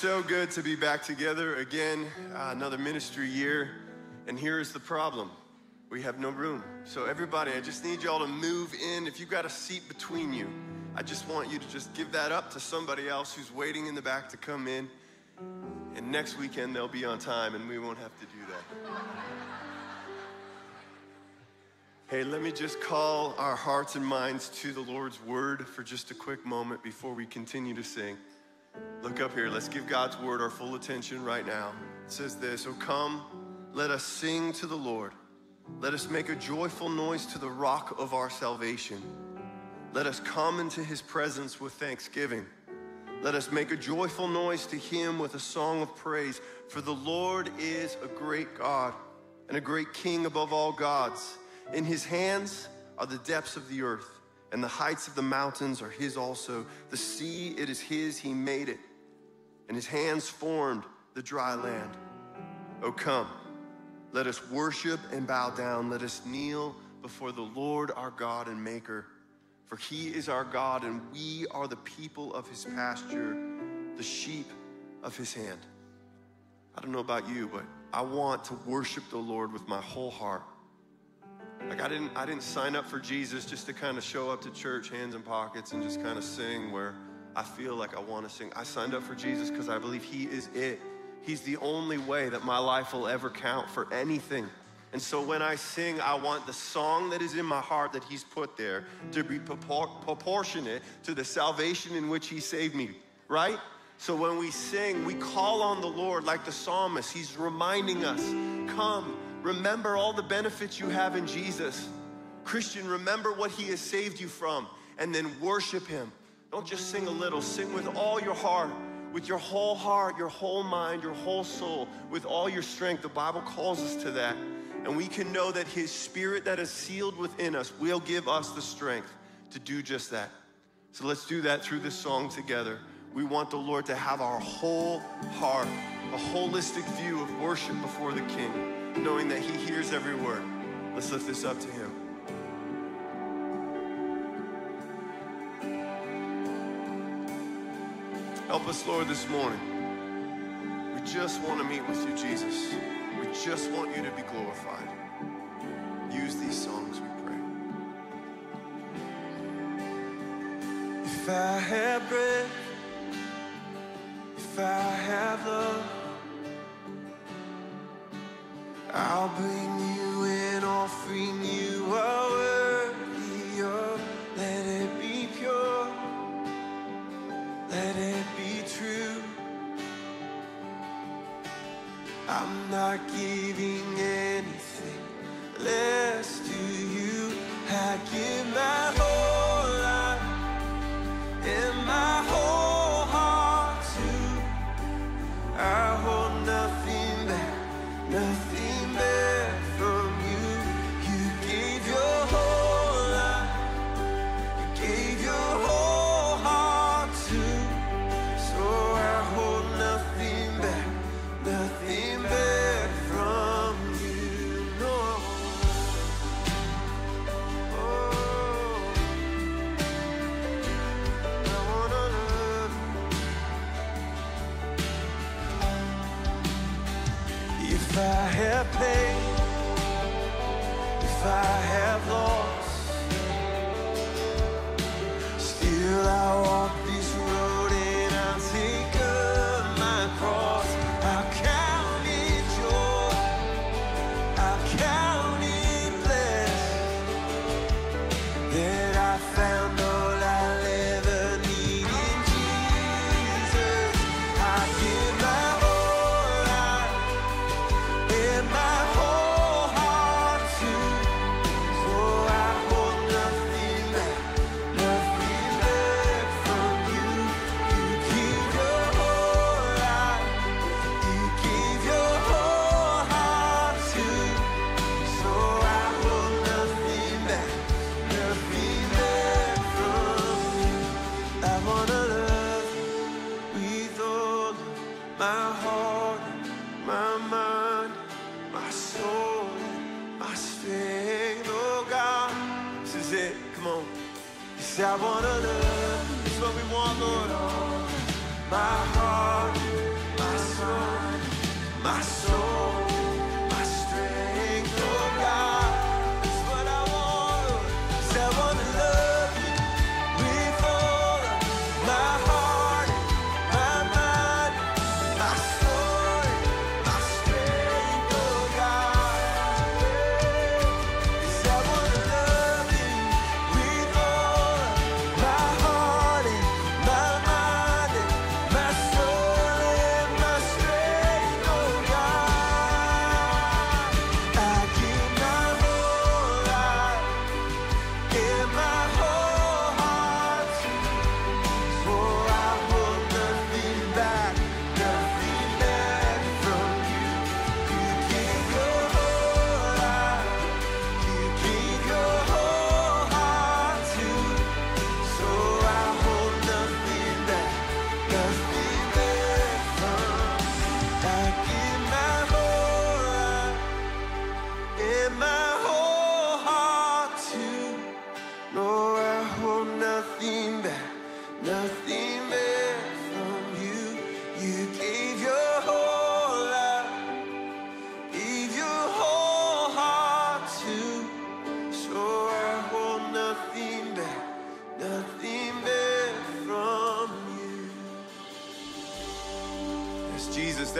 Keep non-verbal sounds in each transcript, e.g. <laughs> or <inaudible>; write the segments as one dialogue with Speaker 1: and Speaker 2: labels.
Speaker 1: So good to be back together again, uh, another ministry year. And here is the problem we have no room. So, everybody, I just need y'all to move in. If you've got a seat between you, I just want you to just give that up to somebody else who's waiting in the back to come in. And next weekend, they'll be on time and we won't have to do that. Hey, let me just call our hearts and minds to the Lord's word for just a quick moment before we continue to sing. Look up here. Let's give God's word our full attention right now. It says this Oh, come, let us sing to the Lord. Let us make a joyful noise to the rock of our salvation. Let us come into his presence with thanksgiving. Let us make a joyful noise to him with a song of praise. For the Lord is a great God and a great King above all gods. In his hands are the depths of the earth and the heights of the mountains are his also. The sea, it is his, he made it, and his hands formed the dry land. Oh, come, let us worship and bow down. Let us kneel before the Lord our God and Maker. For he is our God, and we are the people of his pasture, the sheep of his hand. I don't know about you, but I want to worship the Lord with my whole heart. Like I didn't I didn't sign up for Jesus just to kind of show up to church hands in pockets and just kind of sing where I feel like I want to sing. I signed up for Jesus because I believe he is it. He's the only way that my life will ever count for anything. And so when I sing, I want the song that is in my heart that He's put there to be propor- proportionate to the salvation in which He saved me, right? So when we sing, we call on the Lord like the psalmist. He's reminding us, come, Remember all the benefits you have in Jesus. Christian, remember what He has saved you from, and then worship Him. Don't just sing a little, sing with all your heart, with your whole heart, your whole mind, your whole soul, with all your strength. The Bible calls us to that. And we can know that His Spirit that is sealed within us will give us the strength to do just that. So let's do that through this song together. We want the Lord to have our whole heart, a holistic view of worship before the King knowing that He hears every word. Let's lift this up to Him. Help us, Lord, this morning. We just want to meet with you, Jesus. We just want you to be glorified. Use these songs, we pray. If I have breath, if I have love, I'll bring you in, offering you are worthy of. Let it be pure, let it be true. I'm not giving anything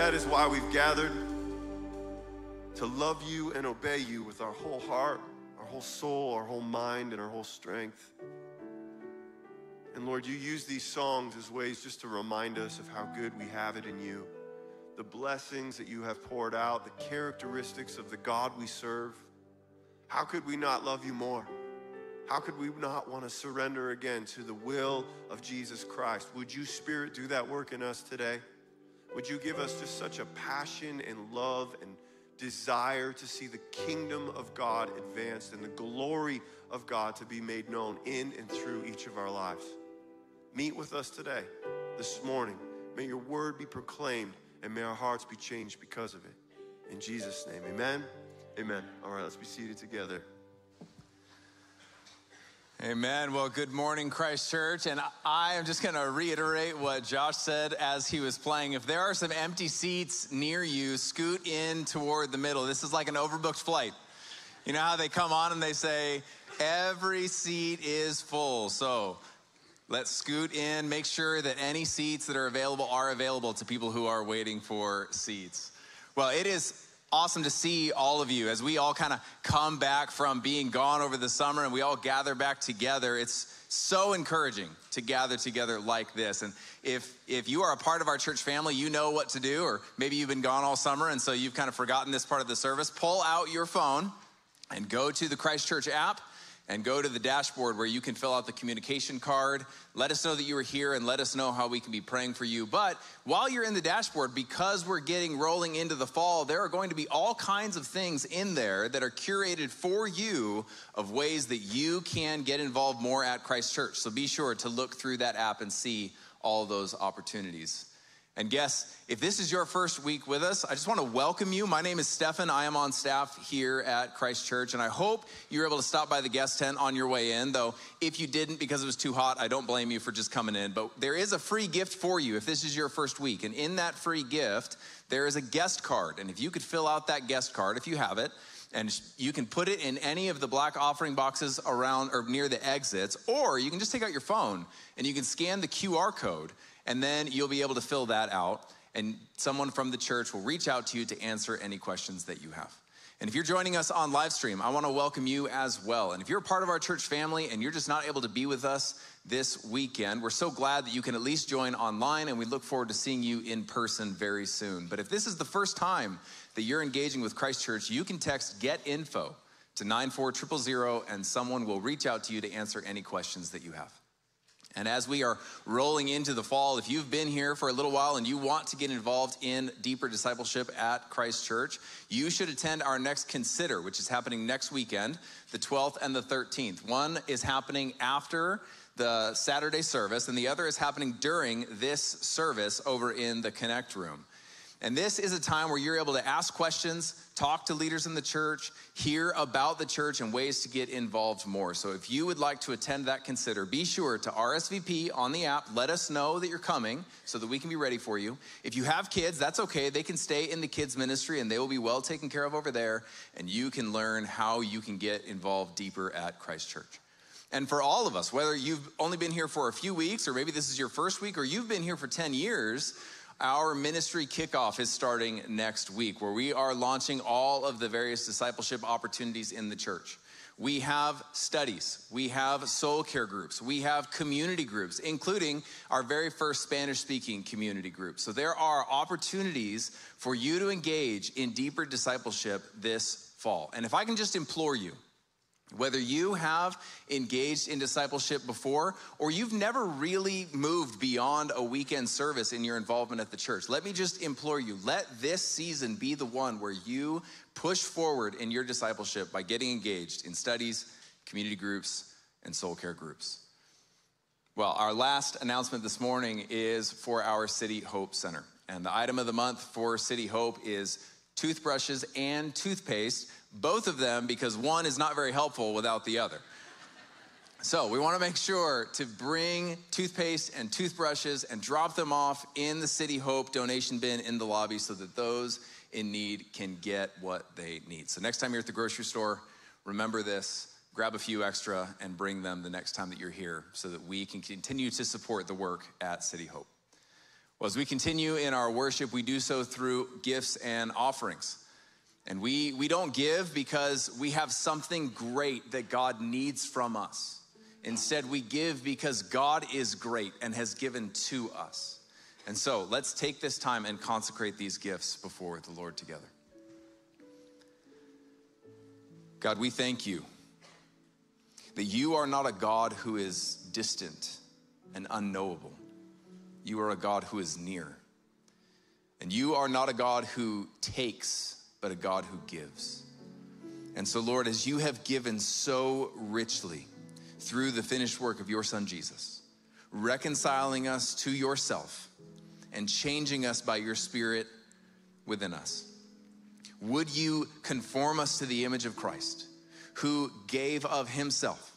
Speaker 1: that is why we've gathered to love you and obey you with our whole heart, our whole soul, our whole mind, and our whole strength. And Lord, you use these songs as ways just to remind us of how good we have it in you, the blessings that you have poured out, the characteristics of the God we serve. How could we not love you more? How could we not want to surrender again to the will of Jesus Christ? Would you, Spirit, do that work in us today? Would you give us just such a passion and love and desire to see the kingdom of God advanced and the glory of God to be made known in and through each of our lives? Meet with us today, this morning. May your word be proclaimed and may our hearts be changed because of it. In Jesus' name, amen. Amen. All right, let's be seated together.
Speaker 2: Amen. Well, good morning, Christ Church. And I am just going to reiterate what Josh said as he was playing. If there are some empty seats near you, scoot in toward the middle. This is like an overbooked flight. You know how they come on and they say, every seat is full. So let's scoot in, make sure that any seats that are available are available to people who are waiting for seats. Well, it is awesome to see all of you as we all kind of come back from being gone over the summer and we all gather back together. It's so encouraging to gather together like this. And if if you are a part of our church family, you know what to do, or maybe you've been gone all summer and so you've kind of forgotten this part of the service, pull out your phone and go to the Christ Church app and go to the dashboard where you can fill out the communication card. Let us know that you are here and let us know how we can be praying for you. But while you're in the dashboard, because we're getting rolling into the fall, there are going to be all kinds of things in there that are curated for you of ways that you can get involved more at Christ Church. So be sure to look through that app and see all those opportunities. And guess, if this is your first week with us, I just want to welcome you. My name is Stefan. I am on staff here at Christ Church, and I hope you're able to stop by the guest tent on your way in. Though, if you didn't because it was too hot, I don't blame you for just coming in. But there is a free gift for you if this is your first week. And in that free gift, there is a guest card. And if you could fill out that guest card, if you have it, and you can put it in any of the black offering boxes around or near the exits, or you can just take out your phone and you can scan the QR code and then you'll be able to fill that out, and someone from the church will reach out to you to answer any questions that you have. And if you're joining us on live stream, I want to welcome you as well. And if you're a part of our church family and you're just not able to be with us this weekend, we're so glad that you can at least join online and we look forward to seeing you in person very soon. But if this is the first time that you're engaging with Christ Church, you can text get info to 94000 and someone will reach out to you to answer any questions that you have. And as we are rolling into the fall, if you've been here for a little while and you want to get involved in deeper discipleship at Christ Church, you should attend our next Consider, which is happening next weekend, the 12th and the 13th. One is happening after the Saturday service, and the other is happening during this service over in the Connect Room. And this is a time where you're able to ask questions, talk to leaders in the church, hear about the church, and ways to get involved more. So if you would like to attend that, consider. Be sure to RSVP on the app. Let us know that you're coming so that we can be ready for you. If you have kids, that's okay. They can stay in the kids' ministry and they will be well taken care of over there. And you can learn how you can get involved deeper at Christ Church. And for all of us, whether you've only been here for a few weeks, or maybe this is your first week, or you've been here for 10 years, our ministry kickoff is starting next week, where we are launching all of the various discipleship opportunities in the church. We have studies, we have soul care groups, we have community groups, including our very first Spanish speaking community group. So there are opportunities for you to engage in deeper discipleship this fall. And if I can just implore you, whether you have engaged in discipleship before or you've never really moved beyond a weekend service in your involvement at the church, let me just implore you let this season be the one where you push forward in your discipleship by getting engaged in studies, community groups, and soul care groups. Well, our last announcement this morning is for our City Hope Center. And the item of the month for City Hope is toothbrushes and toothpaste both of them because one is not very helpful without the other. So, we want to make sure to bring toothpaste and toothbrushes and drop them off in the City Hope donation bin in the lobby so that those in need can get what they need. So, next time you're at the grocery store, remember this grab a few extra and bring them the next time that you're here so that we can continue to support the work at City Hope. Well, as we continue in our worship, we do so through gifts and offerings. And we, we don't give because we have something great that God needs from us. Instead, we give because God is great and has given to us. And so let's take this time and consecrate these gifts before the Lord together. God, we thank you that you are not a God who is distant and unknowable. You are a God who is near. And you are not a God who takes, but a God who gives. And so, Lord, as you have given so richly through the finished work of your Son Jesus, reconciling us to yourself and changing us by your Spirit within us, would you conform us to the image of Christ, who gave of himself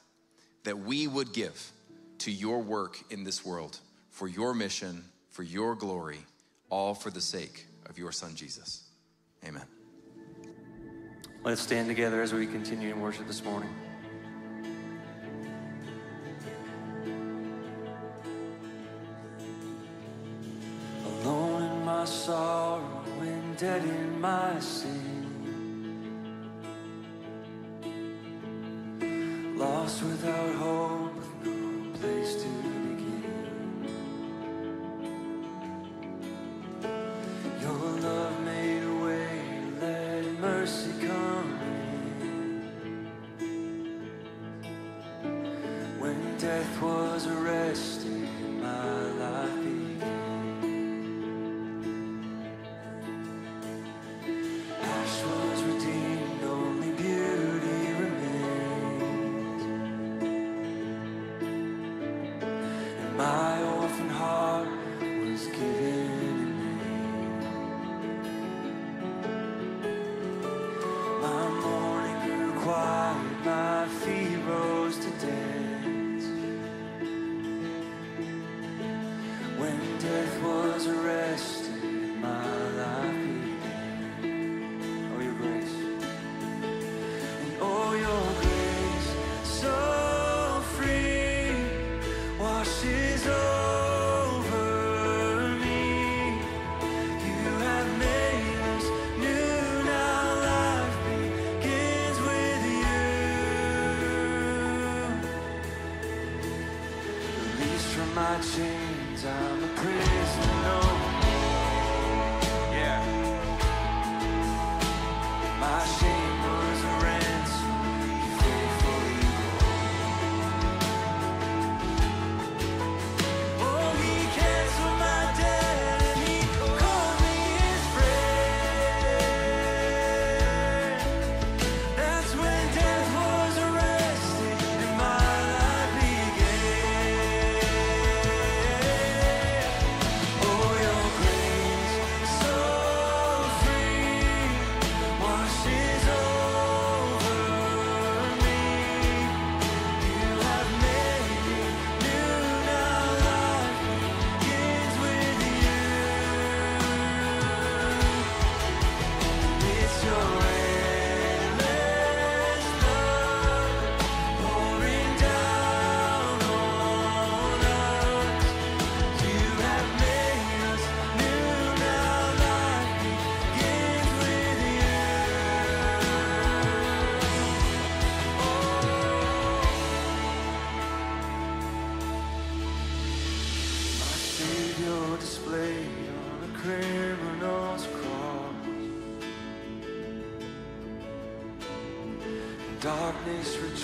Speaker 2: that we would give to your work in this world? for your mission, for your glory, all for the sake of your Son, Jesus. Amen.
Speaker 3: Let's stand together as we continue in worship this morning. Alone in my sorrow and dead in my sin. Lost without hope, with no place to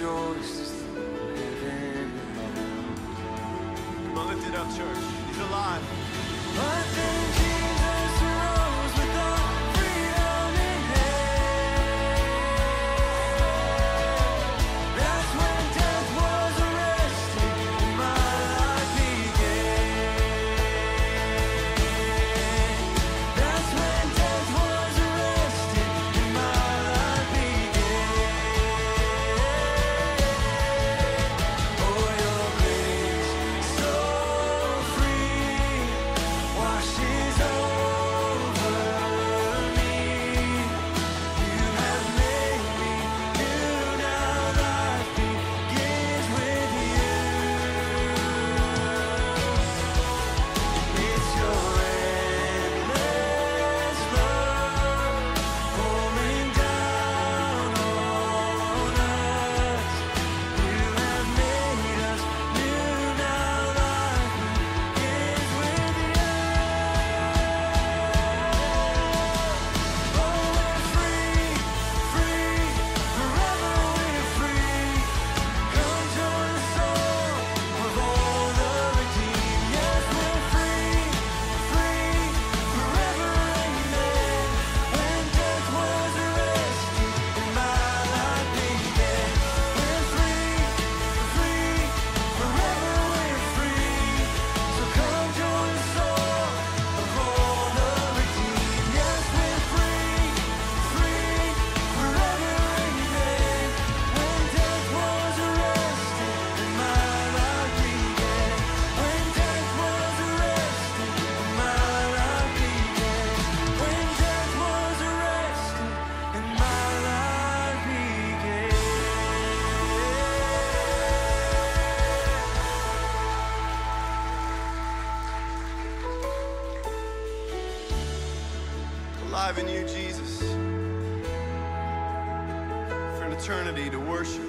Speaker 3: wash eternity to worship,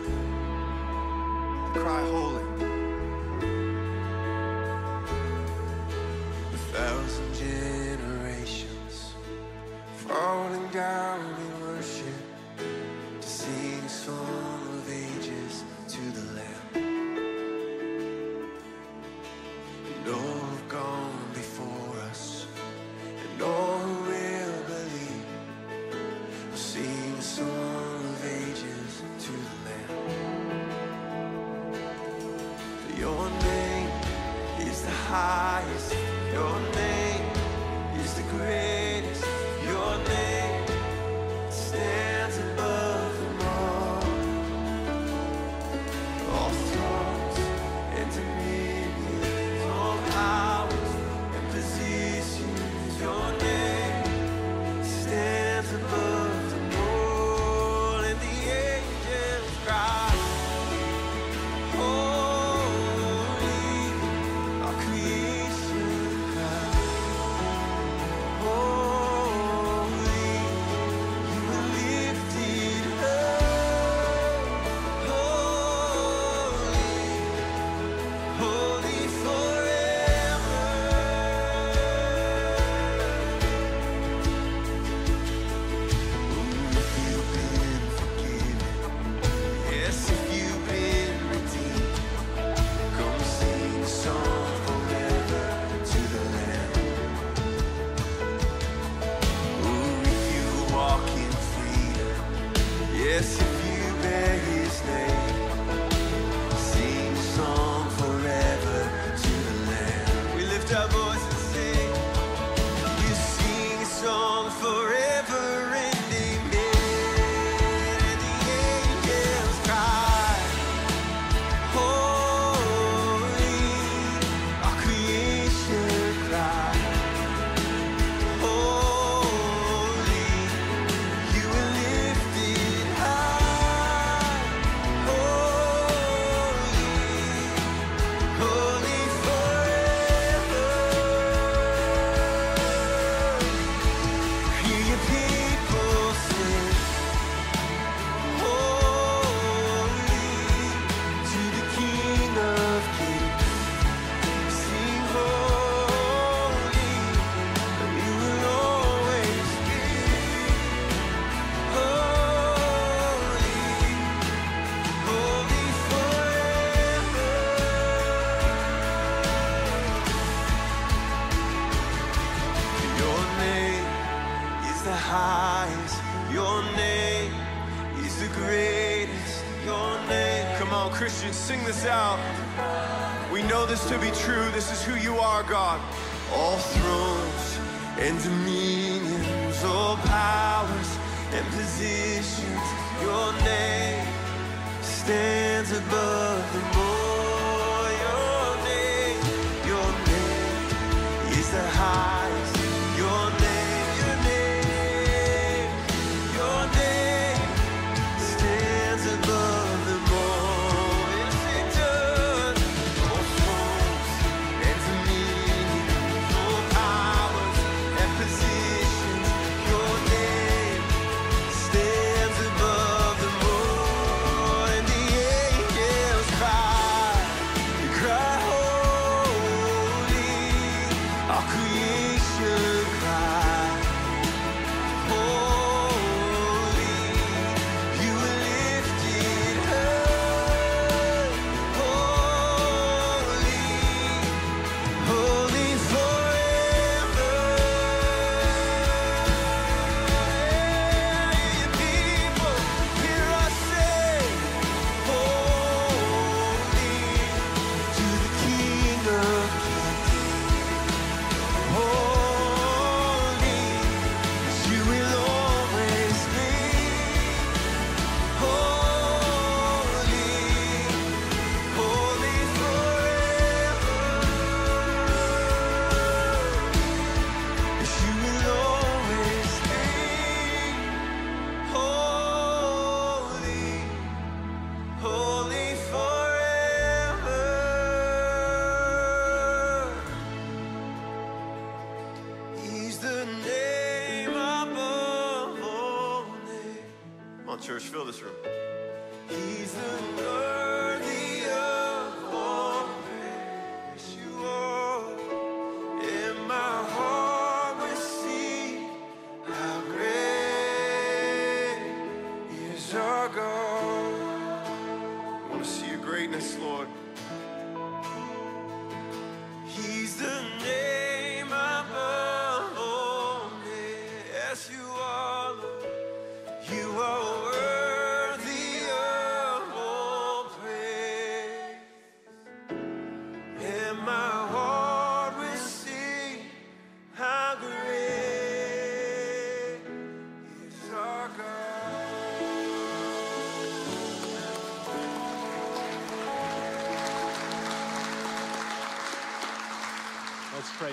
Speaker 3: God.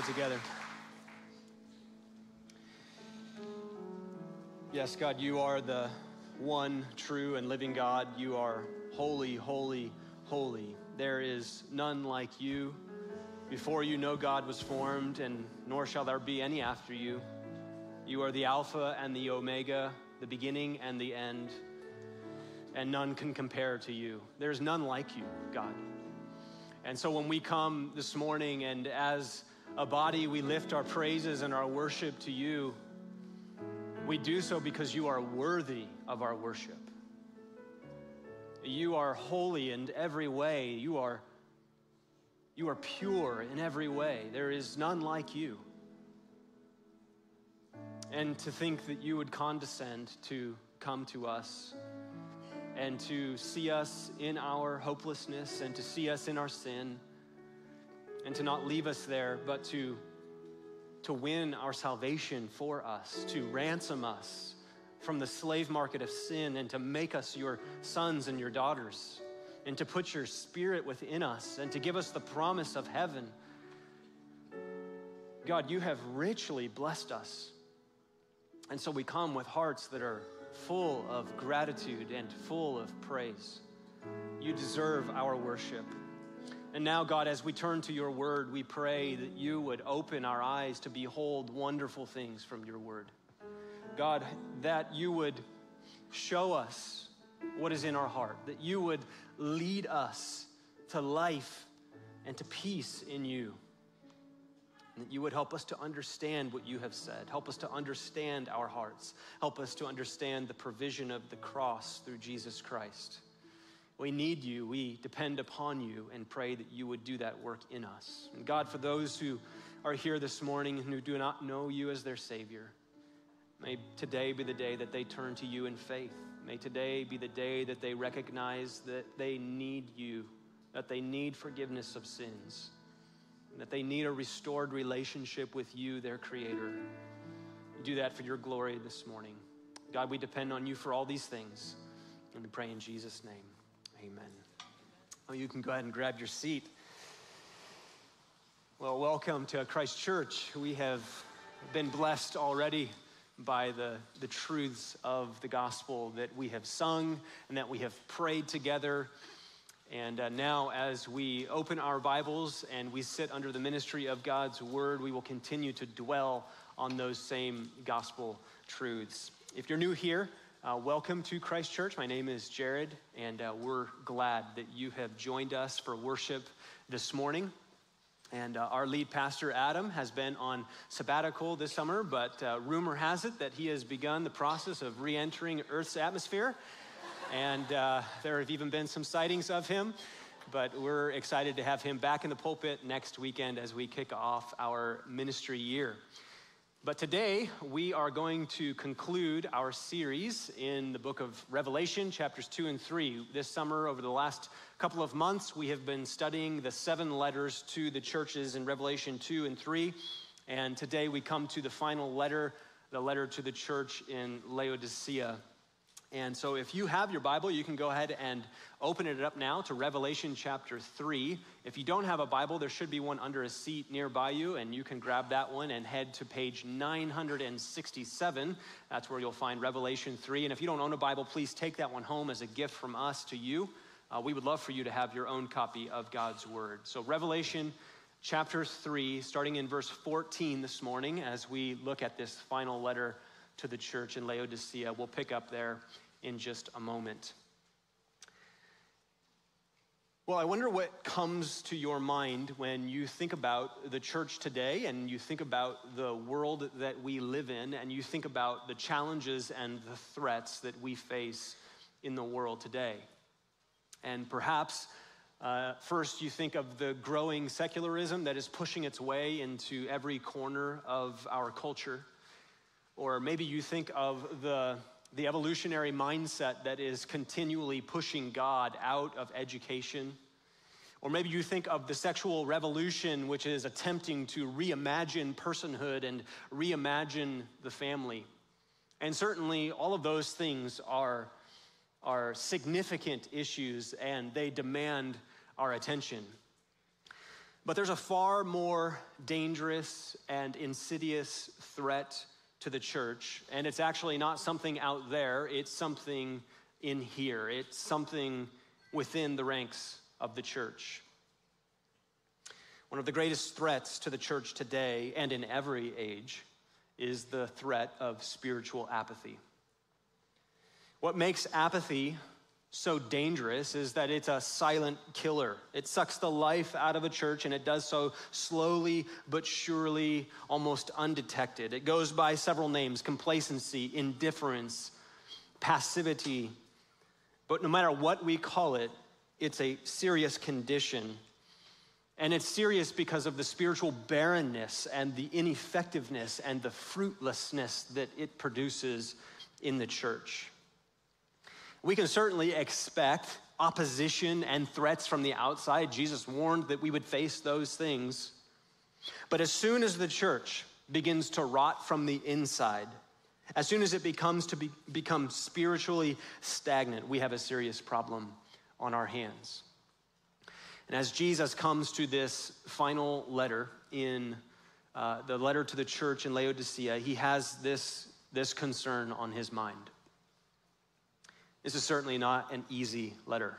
Speaker 4: Together. Yes, God, you are the one true and living God. You are holy, holy, holy. There is none like you. Before you, no God was formed, and nor shall there be any after you. You are the Alpha and the Omega, the beginning and the end, and none can compare to you. There's none like you, God. And so when we come this morning and as a body we lift our praises and our worship to you, we do so because you are worthy of our worship. You are holy in every way. You are, you are pure in every way. There is none like you. And to think that you would condescend to come to us and to see us in our hopelessness and to see us in our sin and to not leave us there, but to, to win our salvation for us, to ransom us from the slave market of sin and to make us your sons and your daughters and to put your spirit within us and to give us the promise of heaven. God, you have richly blessed us. And so we come with hearts that are full of gratitude and full of praise. You deserve our worship. And now, God, as we turn to your word, we pray that you would open our eyes to behold wonderful things from your word. God, that you would show us what is in our heart, that you would lead us to life and to peace in you. And that you would help us to understand what you have said. Help us to understand our hearts. Help us to understand the provision of the cross through Jesus Christ. We need you. We depend upon you and pray that you would do that work in us. And God, for those who are here this morning and who do not know you as their Savior, may today be the day that they turn to you in faith. May today be the day that they recognize that they need you, that they need forgiveness of sins that they need a restored relationship with you, their Creator. Do that for your glory this morning. God, we depend on you for all these things, and we pray in Jesus' name. Amen. Oh, you can go ahead and grab your seat. Well, welcome to Christ Church. We have been blessed already by the, the truths of the gospel that we have sung and that we have prayed together. And uh, now, as we open our Bibles and we sit under the ministry of God's Word, we will continue to dwell on those same gospel truths. If you're new here, uh, welcome to Christ Church. My name is Jared, and uh, we're glad that you have joined us for worship this morning. And uh, our lead pastor, Adam, has been on sabbatical this summer, but uh, rumor has it that he has begun the process of re entering Earth's atmosphere. And uh, there have even been some sightings of him. But we're excited to have him back in the pulpit next weekend as we kick off our ministry year. But today, we are going to conclude our series in the book of Revelation, chapters 2 and 3. This summer, over the last couple of months, we have been studying the seven letters to the churches in Revelation 2 and 3. And today, we come to the final letter, the letter to the church in Laodicea. And so, if you have your Bible, you can go ahead and open it up now to Revelation chapter 3. If you don't have a Bible, there should be one under a seat nearby you, and you can grab that one and head to page 967. That's where you'll find Revelation 3. And if you don't own a Bible, please take that one home as a gift from us to you. Uh, we would love for you to have your own copy of God's Word. So, Revelation chapter 3, starting in verse 14 this morning, as we look at this final letter to the church in Laodicea. We'll pick up there in just a moment. Well, I wonder what comes to your mind when you think about the church today and you think about the world that we live in and you think about the challenges and the threats that we face in the world today. And perhaps uh, first you think of the growing secularism that is pushing its way into every corner of our culture. Or maybe you think of the the evolutionary mindset that is continually pushing God out of education. Or maybe you think of the sexual revolution, which is attempting to reimagine personhood and reimagine the family. And certainly, all of those things are, are significant issues and they demand our attention. But there's a far more dangerous and insidious threat to the church. And it's actually not something out there, it's something in here, it's something within the ranks of the church. One of the greatest threats to the church today and in every age is the threat of spiritual apathy. What makes apathy so dangerous is that it's a silent killer. It sucks the life out of a church and it does so slowly but surely, almost undetected. It goes by several names complacency, indifference, passivity. But no matter what we call it, it's a serious condition. And it's serious because of the spiritual barrenness and the ineffectiveness and the fruitlessness that it produces in the church. We can certainly expect opposition and threats from the outside. Jesus warned that we would face those things. But as soon as the church begins to rot from the inside, as soon as it becomes to be, become spiritually stagnant, we have a serious problem on our hands. And as Jesus comes to this final letter in uh, the letter to the church in Laodicea, he has this, this concern on his mind. This is certainly not an easy letter.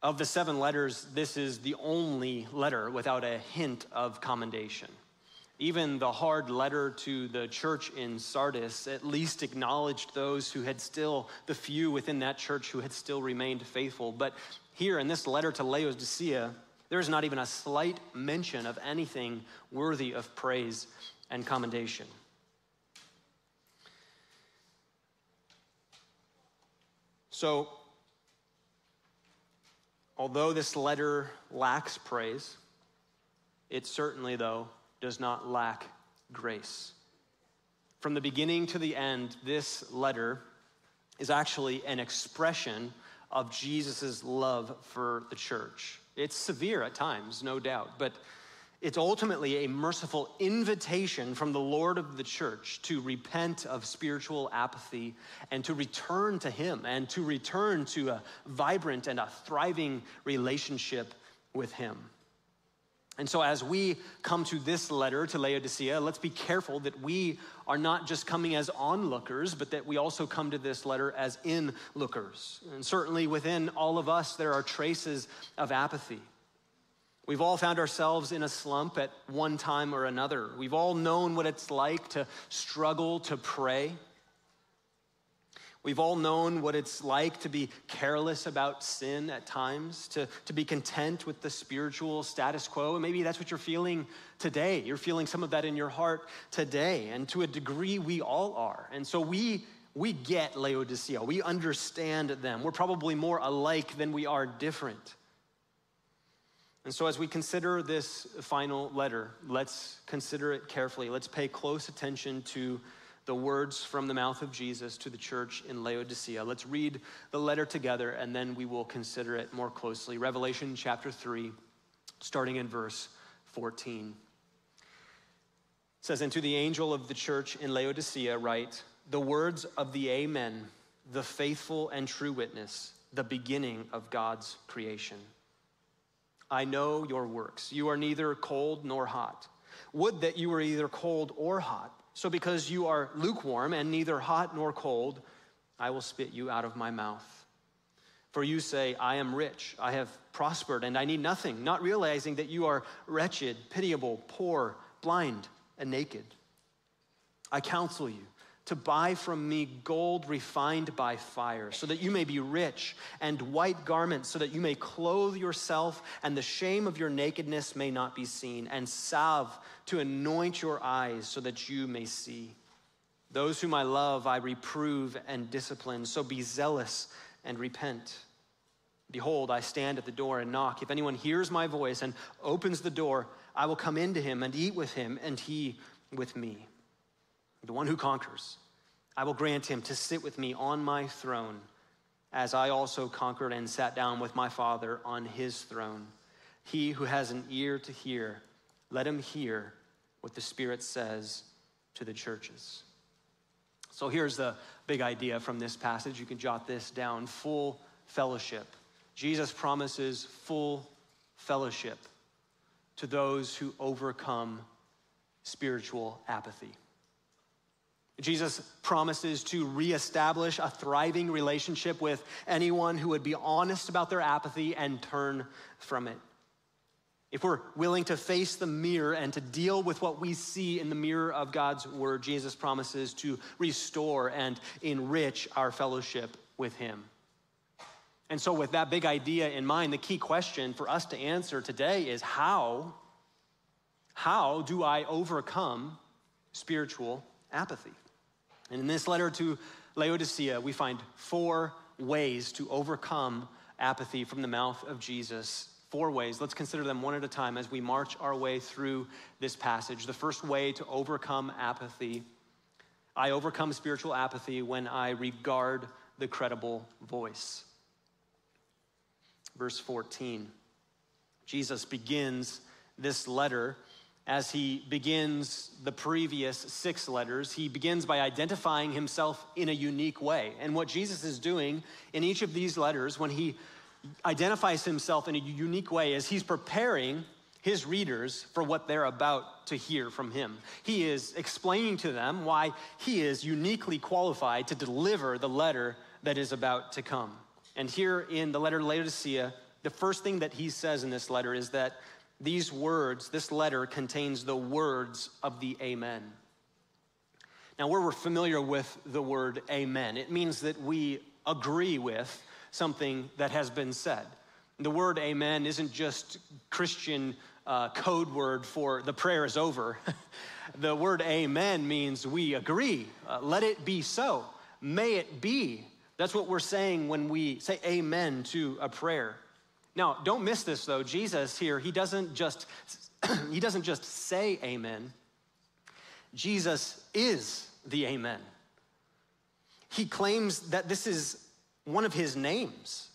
Speaker 4: Of the seven letters, this is the only letter without a hint of commendation. Even the hard letter to the church in Sardis at least acknowledged those who had still, the few within that church who had still remained faithful. But here in this letter to Laodicea, there is not even a slight mention of anything worthy of praise and commendation. So, although this letter lacks praise, it certainly, though, does not lack grace. From the beginning to the end, this letter is actually an expression of Jesus' love for the church. It's severe at times, no doubt, but it's ultimately a merciful invitation from the Lord of the church to repent of spiritual apathy and to return to Him and to return to a vibrant and a thriving relationship with Him. And so, as we come to this letter to Laodicea, let's be careful that we are not just coming as onlookers, but that we also come to this letter as inlookers. And certainly within all of us, there are traces of apathy. We've all found ourselves in a slump at one time or another. We've all known what it's like to struggle to pray. We've all known what it's like to be careless about sin at times, to, to be content with the spiritual status quo. And maybe that's what you're feeling today. You're feeling some of that in your heart today. And to a degree, we all are. And so we, we get Laodicea, we understand them. We're probably more alike than we are different. And so, as we consider this final letter, let's consider it carefully. Let's pay close attention to the words from the mouth of Jesus to the church in Laodicea. Let's read the letter together and then we will consider it more closely. Revelation chapter 3, starting in verse 14. It says, And to the angel of the church in Laodicea, write, The words of the Amen, the faithful and true witness, the beginning of God's creation. I know your works. You are neither cold nor hot. Would that you were either cold or hot. So, because you are lukewarm and neither hot nor cold, I will spit you out of my mouth. For you say, I am rich, I have prospered, and I need nothing, not realizing that you are wretched, pitiable, poor, blind, and naked. I counsel you to buy from me gold refined by fire, so that you may be rich, and white garments, so that you may clothe yourself, and the shame of your nakedness may not be seen, and salve to anoint your eyes, so that you may see. Those whom I love, I reprove and discipline, so be zealous and repent. Behold, I stand at the door and knock. If anyone hears my voice and opens the door, I will come into him and eat with him, and he with me. The one who conquers, I will grant him to sit with me on my throne, as I also conquered and sat down with my Father on his throne. He who has an ear to hear, let him hear what the Spirit says to the churches. So here's the big idea from this passage. You can jot this down full fellowship. Jesus promises full fellowship to those who overcome spiritual apathy. Jesus promises to reestablish a thriving relationship with anyone who would be honest about their apathy and turn from it. If we're willing to face the mirror and to deal with what we see in the mirror of God's word, Jesus promises to restore and enrich our fellowship with Him. And so, with that big idea in mind, the key question for us to answer today is how? How do I overcome spiritual apathy? And in this letter to Laodicea, we find four ways to overcome apathy from the mouth of Jesus. Four ways. Let's consider them one at a time as we march our way through this passage. The first way to overcome apathy I overcome spiritual apathy when I regard the credible voice. Verse 14. Jesus begins this letter as he begins the previous six letters, he begins by identifying himself in a unique way. And what Jesus is doing in each of these letters, when he identifies himself in a unique way, is he's preparing his readers for what they're about to hear from him. He is explaining to them why he is uniquely qualified to deliver the letter that is about to come. And here in the letter to Laodicea, the first thing that he says in this letter is that these words, this letter contains the words of the Amen. Now, we're familiar with the word Amen. It means that we agree with something that has been said. The word Amen isn't just Christian uh, code word for the prayer is over. <laughs> the word Amen means we agree. Uh, let it be so. May it be. That's what we're saying when we say Amen to a prayer. Now, don't miss this though. Jesus here, he doesn't just <clears throat> he doesn't just say amen. Jesus is the amen. He claims that this is one of his names.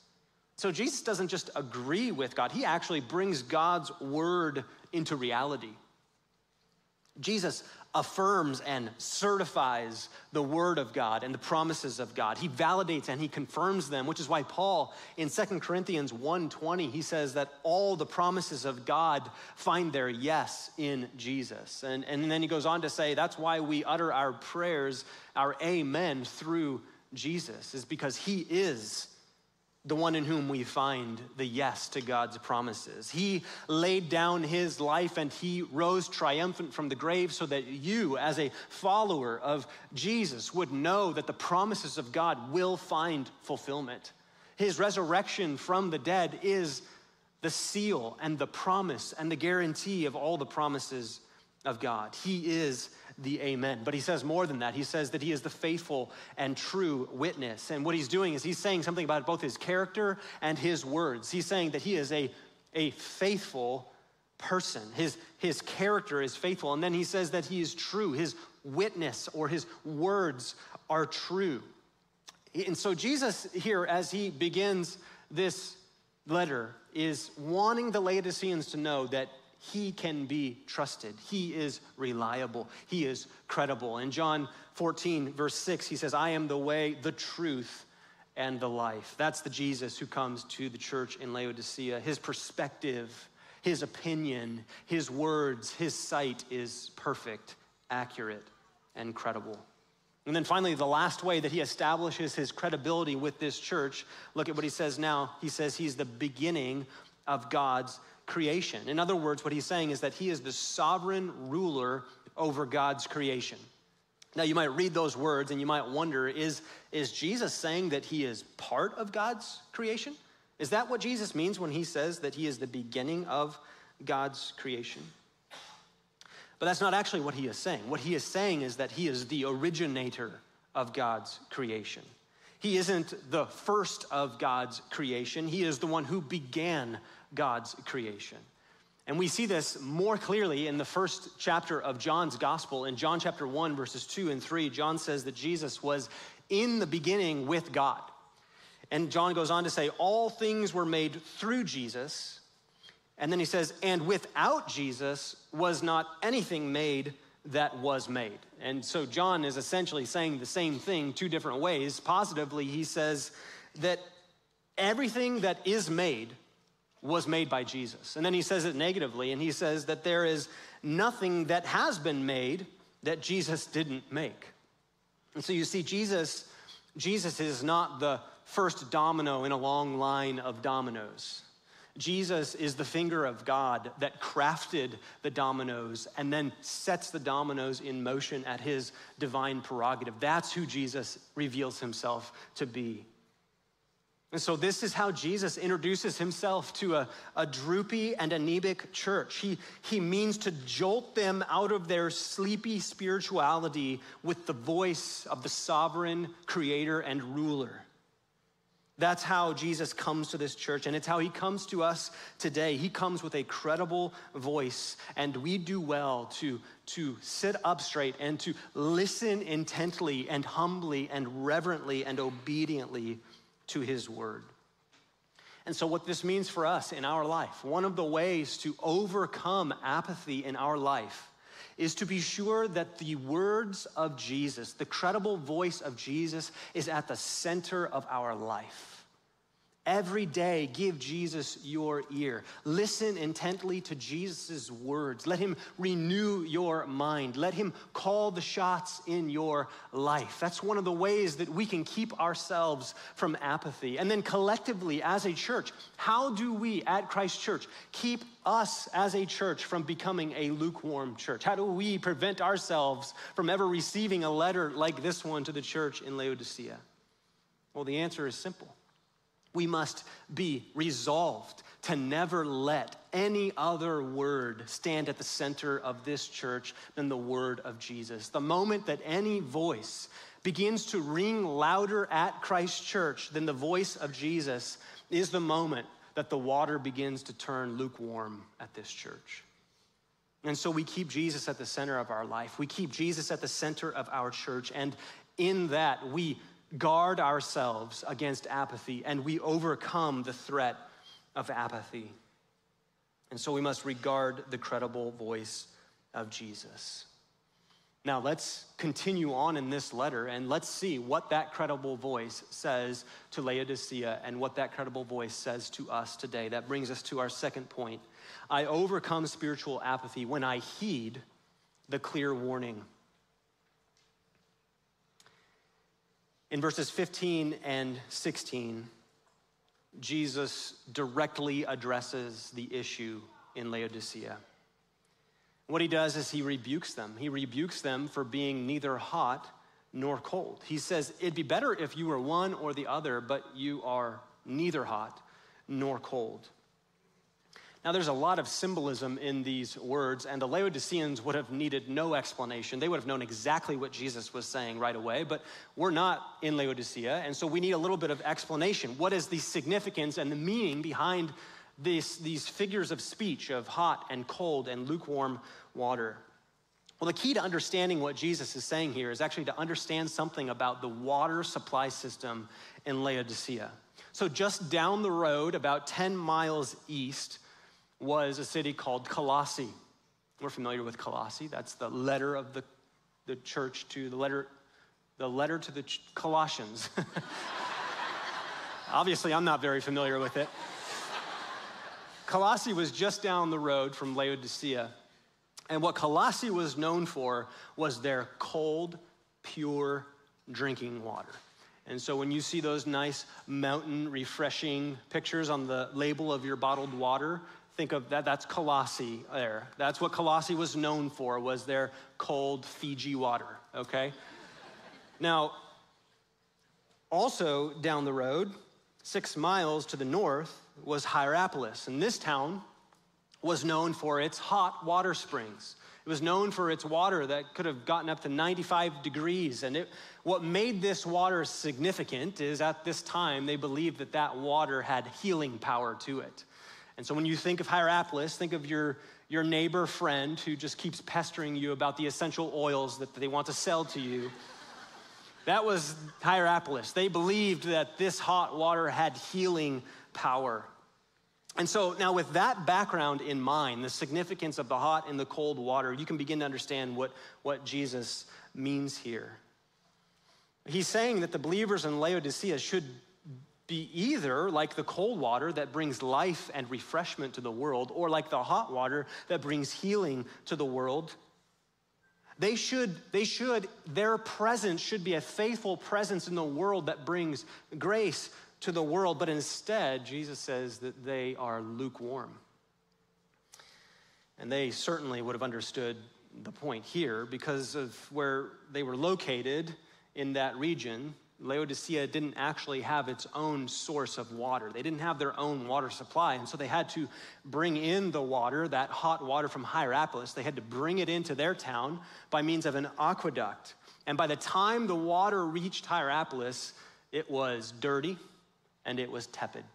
Speaker 4: So Jesus doesn't just agree with God, he actually brings God's word into reality. Jesus affirms and certifies the word of God and the promises of God. He validates and he confirms them, which is why Paul in 2 Corinthians 1:20 he says that all the promises of God find their yes in Jesus. And, and then he goes on to say that's why we utter our prayers, our amen through Jesus, is because he is the one in whom we find the yes to God's promises. He laid down his life and he rose triumphant from the grave so that you, as a follower of Jesus, would know that the promises of God will find fulfillment. His resurrection from the dead is the seal and the promise and the guarantee of all the promises of God. He is the amen. But he says more than that. He says that he is the faithful and true witness. And what he's doing is he's saying something about both his character and his words. He's saying that he is a, a faithful person. His, his character is faithful. And then he says that he is true. His witness or his words are true. And so Jesus here, as he begins this letter, is wanting the Laodiceans to know that he can be trusted. He is reliable. He is credible. In John 14, verse 6, he says, I am the way, the truth, and the life. That's the Jesus who comes to the church in Laodicea. His perspective, his opinion, his words, his sight is perfect, accurate, and credible. And then finally, the last way that he establishes his credibility with this church, look at what he says now. He says he's the beginning of God's creation. In other words, what he's saying is that he is the sovereign ruler over God's creation. Now, you might read those words and you might wonder is, is Jesus saying that he is part of God's creation? Is that what Jesus means when he says that he is the beginning of God's creation? But that's not actually what he is saying. What he is saying is that he is the originator of God's creation. He isn't the first of God's creation, he is the one who began God's creation. And we see this more clearly in the first chapter of John's gospel. In John chapter 1, verses 2 and 3, John says that Jesus was in the beginning with God. And John goes on to say, All things were made through Jesus. And then he says, And without Jesus was not anything made that was made. And so John is essentially saying the same thing two different ways. Positively, he says that everything that is made was made by Jesus. And then he says it negatively, and he says that there is nothing that has been made that Jesus didn't make. And so you see, Jesus, Jesus is not the first domino in a long line of dominoes. Jesus is the finger of God that crafted the dominoes and then sets the dominoes in motion at his divine prerogative. That's who Jesus reveals himself to be. And so, this is how Jesus introduces himself to a, a droopy and anemic church. He, he means to jolt them out of their sleepy spirituality with the voice of the sovereign creator and ruler. That's how Jesus comes to this church, and it's how he comes to us today. He comes with a credible voice, and we do well to, to sit up straight and to listen intently and humbly and reverently and obediently to his word. And so, what this means for us in our life, one of the ways to overcome apathy in our life is to be sure that the words of Jesus, the credible voice of Jesus, is at the center of our life. Every day, give Jesus your ear. Listen intently to Jesus' words. Let him renew your mind. Let him call the shots in your life. That's one of the ways that we can keep ourselves from apathy. And then, collectively, as a church, how do we at Christ Church keep us as a church from becoming a lukewarm church? How do we prevent ourselves from ever receiving a letter like this one to the church in Laodicea? Well, the answer is simple we must be resolved to never let any other word stand at the center of this church than the word of Jesus. The moment that any voice begins to ring louder at Christ Church than the voice of Jesus is the moment that the water begins to turn lukewarm at this church. And so we keep Jesus at the center of our life. We keep Jesus at the center of our church. And in that, we guard ourselves against apathy and we overcome the threat of apathy. And so we must regard the credible voice of Jesus. Now, let's continue on in this letter and let's see what that credible voice says to Laodicea and what that credible voice says to us today. That brings us to our second point. I overcome spiritual apathy when I heed the clear warning. In verses 15 and 16, Jesus directly addresses the issue in Laodicea. What he does is he rebukes them. He rebukes them for being neither hot nor cold. He says, It'd be better if you were one or the other, but you are neither hot nor cold. Now, there's a lot of symbolism in these words, and the Laodiceans would have needed no explanation. They would have known exactly what Jesus was saying right away, but we're not in Laodicea, and so we need a little bit of explanation. What is the significance and the meaning behind this, these figures of speech of hot and cold and lukewarm water? Well, the key to understanding what Jesus is saying here is actually to understand something about the water supply system in Laodicea. So, just down the road, about 10 miles east, was a city called Colossae. We're familiar with Colossae. That's the letter of the, the church to the letter, the letter to the ch- Colossians. <laughs> Obviously, I'm not very familiar with it. Colossae was just down the road from Laodicea. And what Colossae was known for was their cold, pure drinking water. And so when you see those nice mountain refreshing pictures on the label of your bottled water, Think of that, that's Colossae there. That's what Colossae was known for, was their cold Fiji water, okay? now, also down the road, six miles to the north, was Hierapolis. And this town was known for its hot water springs. It was known for its water that could have gotten up to 95 degrees. And it, what made this water significant is at this time they believed that that water had healing power to it. And so when you think of Hierapolis, think of your, your neighbor friend who just keeps pestering you about the essential oils that they want to sell to you. That was Hierapolis. They believed that this hot water had healing power. And so now, with that background in mind, the significance of the hot and the cold water, you can begin to understand what, what Jesus means here. He's saying that the believers in Laodicea should be either like the cold water that brings life and refreshment to the world, or like the hot water that brings healing to the world. They should, they should, their presence should be a faithful presence in the world that brings grace to the world, but instead, Jesus says that they are lukewarm. And they certainly would have understood the point here because of where they were located in that region. Laodicea didn't actually have its own source of water. They didn't have their own water supply. And so they had to bring in the water, that hot water from Hierapolis, they had to bring it into their town by means of an aqueduct. And by the time the water reached Hierapolis, it was dirty and it was tepid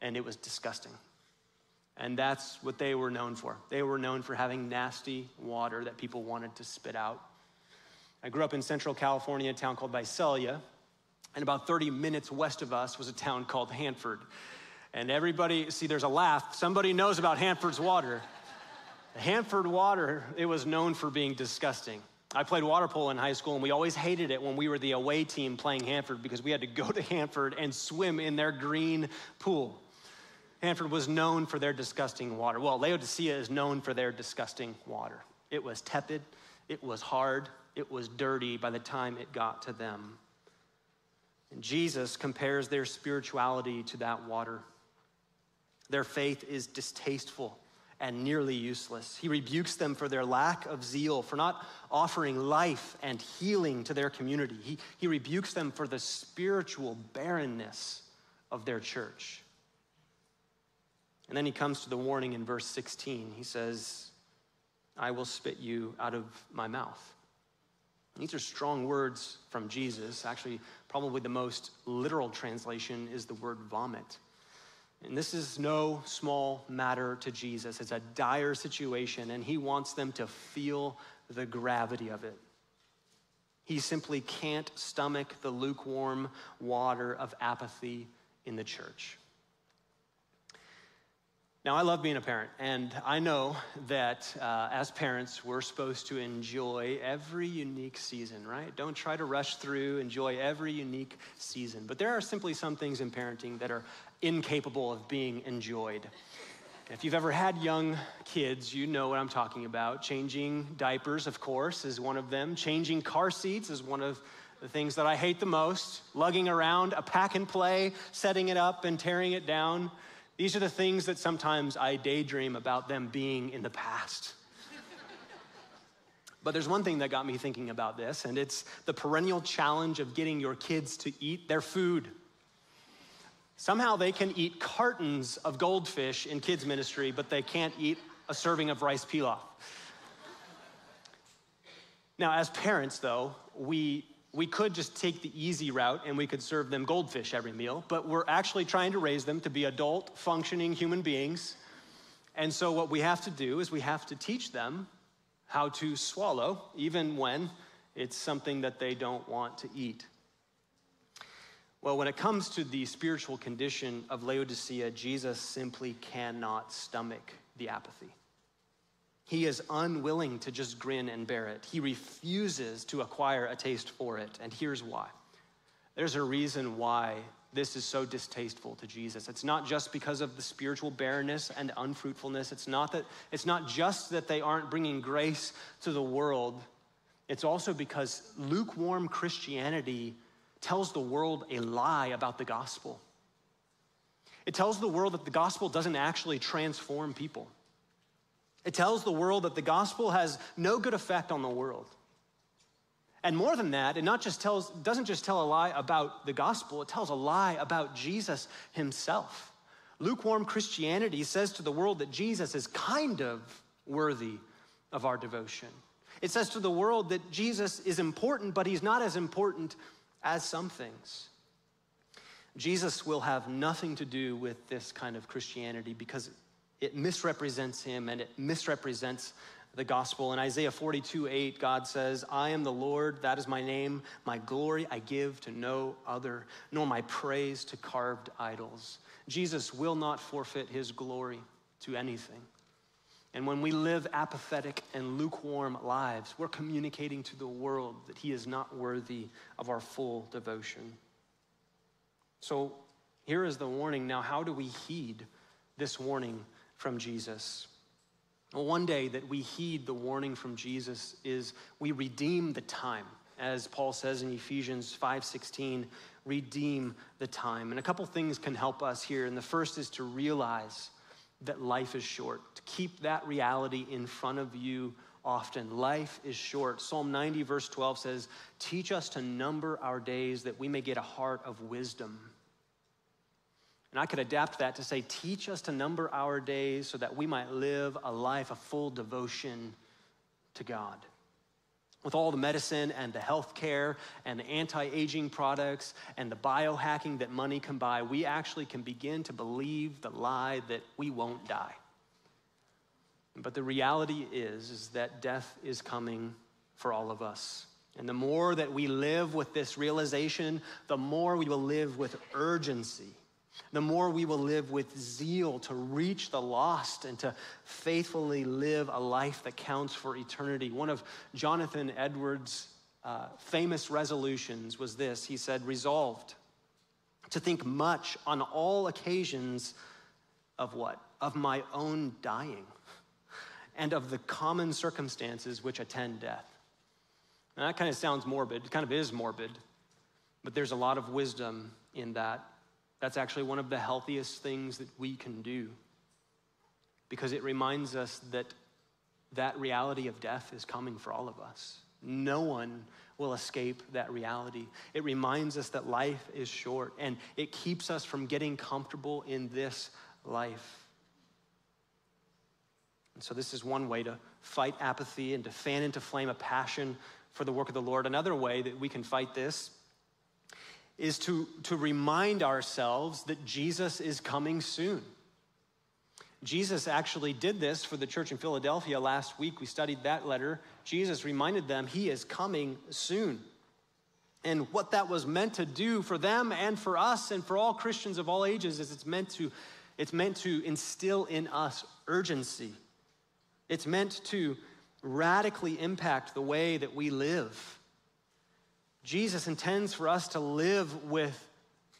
Speaker 4: and it was disgusting. And that's what they were known for. They were known for having nasty water that people wanted to spit out. I grew up in central California, a town called Visalia, and about 30 minutes west of us was a town called Hanford. And everybody, see, there's a laugh. Somebody knows about Hanford's water. Hanford water, it was known for being disgusting. I played water polo in high school, and we always hated it when we were the away team playing Hanford because we had to go <laughs> to Hanford and swim in their green pool. Hanford was known for their disgusting water. Well, Laodicea is known for their disgusting water. It was tepid, it was hard, it was dirty by the time it got to them. And Jesus compares their spirituality to that water. Their faith is distasteful and nearly useless. He rebukes them for their lack of zeal, for not offering life and healing to their community. He, he rebukes them for the spiritual barrenness of their church. And then he comes to the warning in verse 16. He says, I will spit you out of my mouth. These are strong words from Jesus. Actually, probably the most literal translation is the word vomit. And this is no small matter to Jesus. It's a dire situation, and he wants them to feel the gravity of it. He simply can't stomach the lukewarm water of apathy in the church. Now, I love being a parent, and I know that uh, as parents, we're supposed to enjoy every unique season, right? Don't try to rush through, enjoy every unique season. But there are simply some things in parenting that are incapable of being enjoyed. If you've ever had young kids, you know what I'm talking about. Changing diapers, of course, is one of them. Changing car seats is one of the things that I hate the most. Lugging around a pack and play, setting it up and tearing it down. These are the things that sometimes I daydream about them being in the past. But there's one thing that got me thinking about this, and it's the perennial challenge of getting your kids to eat their food. Somehow they can eat cartons of goldfish in kids' ministry, but they can't eat a serving of rice pilaf. Now, as parents, though, we we could just take the easy route and we could serve them goldfish every meal, but we're actually trying to raise them to be adult, functioning human beings. And so, what we have to do is we have to teach them how to swallow, even when it's something that they don't want to eat. Well, when it comes to the spiritual condition of Laodicea, Jesus simply cannot stomach the apathy. He is unwilling to just grin and bear it. He refuses to acquire a taste for it. And here's why there's a reason why this is so distasteful to Jesus. It's not just because of the spiritual barrenness and unfruitfulness. It's not that it's not just that they aren't bringing grace to the world. It's also because lukewarm Christianity tells the world a lie about the gospel. It tells the world that the gospel doesn't actually transform people. It tells the world that the gospel has no good effect on the world. And more than that, it not just tells, doesn't just tell a lie about the gospel, it tells a lie about Jesus himself. Lukewarm Christianity says to the world that Jesus is kind of worthy of our devotion. It says to the world that Jesus is important, but he's not as important as some things. Jesus will have nothing to do with this kind of Christianity because it misrepresents him and it misrepresents the gospel. In Isaiah 42 8, God says, I am the Lord, that is my name. My glory I give to no other, nor my praise to carved idols. Jesus will not forfeit his glory to anything. And when we live apathetic and lukewarm lives, we're communicating to the world that he is not worthy of our full devotion. So here is the warning. Now, how do we heed this warning from Jesus? Well, one day that we heed the warning from Jesus is we redeem the time. As Paul says in Ephesians 5:16, redeem the time. And a couple things can help us here. And the first is to realize that life is short. To keep that reality in front of you often. Life is short. Psalm 90, verse 12 says, Teach us to number our days that we may get a heart of wisdom. And I could adapt that to say, teach us to number our days so that we might live a life of full devotion to God. With all the medicine and the health care and the anti aging products and the biohacking that money can buy, we actually can begin to believe the lie that we won't die. But the reality is, is that death is coming for all of us. And the more that we live with this realization, the more we will live with urgency the more we will live with zeal to reach the lost and to faithfully live a life that counts for eternity. One of Jonathan Edwards' uh, famous resolutions was this he said, Resolved to think much on all occasions of what? Of my own dying and of the common circumstances which attend death. Now, that kind of sounds morbid, it kind of is morbid, but there's a lot of wisdom in that that's actually one of the healthiest things that we can do because it reminds us that that reality of death is coming for all of us. No one will escape that reality. It reminds us that life is short and it keeps us from getting comfortable in this life. And so, this is one way to fight apathy and to fan into flame a passion for the work of the Lord. Another way that we can fight this is to, to remind ourselves that Jesus is coming soon. Jesus actually did this for the church in Philadelphia last week. We studied that letter. Jesus reminded them he is coming soon. And what that was meant to do for them and for us and for all Christians of all ages is it's meant to it's meant to instill in us urgency. It's meant to radically impact the way that we live. Jesus intends for us to live with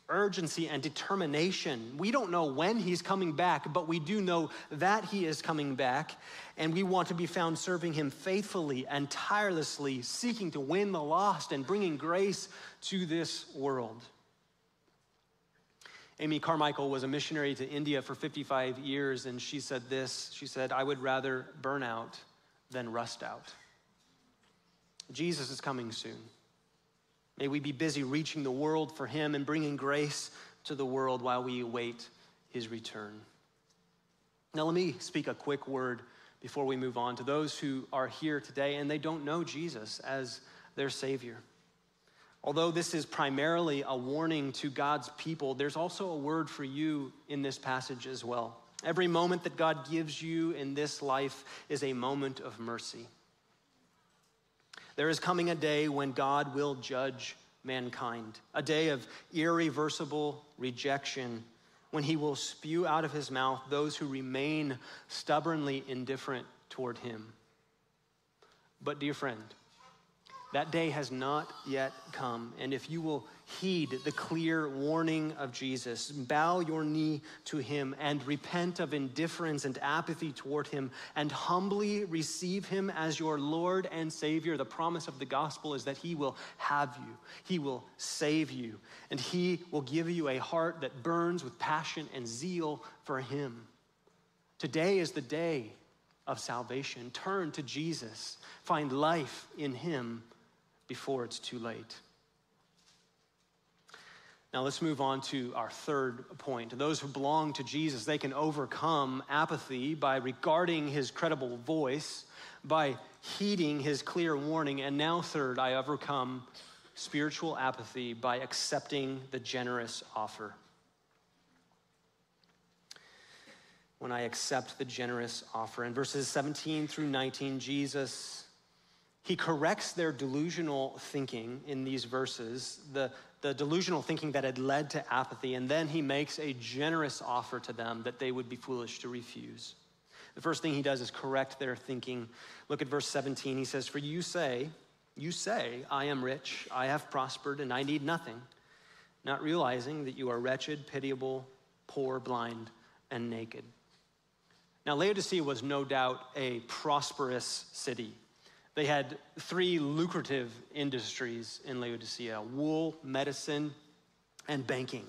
Speaker 4: urgency and determination. We don't know when he's coming back, but we do know that he is coming back, and we want to be found serving him faithfully and tirelessly, seeking to win the lost and bringing grace to this world. Amy Carmichael was a missionary to India for 55 years, and she said this She said, I would rather burn out than rust out. Jesus is coming soon. May we be busy reaching the world for Him and bringing grace to the world while we await His return. Now, let me speak a quick word before we move on to those who are here today and they don't know Jesus as their Savior. Although this is primarily a warning to God's people, there's also a word for you in this passage as well. Every moment that God gives you in this life is a moment of mercy. There is coming a day when God will judge mankind, a day of irreversible rejection, when he will spew out of his mouth those who remain stubbornly indifferent toward him. But, dear friend, That day has not yet come. And if you will heed the clear warning of Jesus, bow your knee to him and repent of indifference and apathy toward him, and humbly receive him as your Lord and Savior, the promise of the gospel is that he will have you, he will save you, and he will give you a heart that burns with passion and zeal for him. Today is the day of salvation. Turn to Jesus, find life in him before it's too late. Now let's move on to our third point. Those who belong to Jesus, they can overcome apathy by regarding his credible voice, by heeding his clear warning. And now, third, I overcome spiritual apathy by accepting the generous offer. When I accept the generous offer. In verses 17 through 19, Jesus he corrects their delusional thinking in these verses, the, the delusional thinking that had led to apathy, and then he makes a generous offer to them that they would be foolish to refuse. The first thing he does is correct their thinking. Look at verse 17. He says, For you say, you say, I am rich, I have prospered, and I need nothing, not realizing that you are wretched, pitiable, poor, blind, and naked. Now, Laodicea was no doubt a prosperous city. They had three lucrative industries in Laodicea wool, medicine, and banking.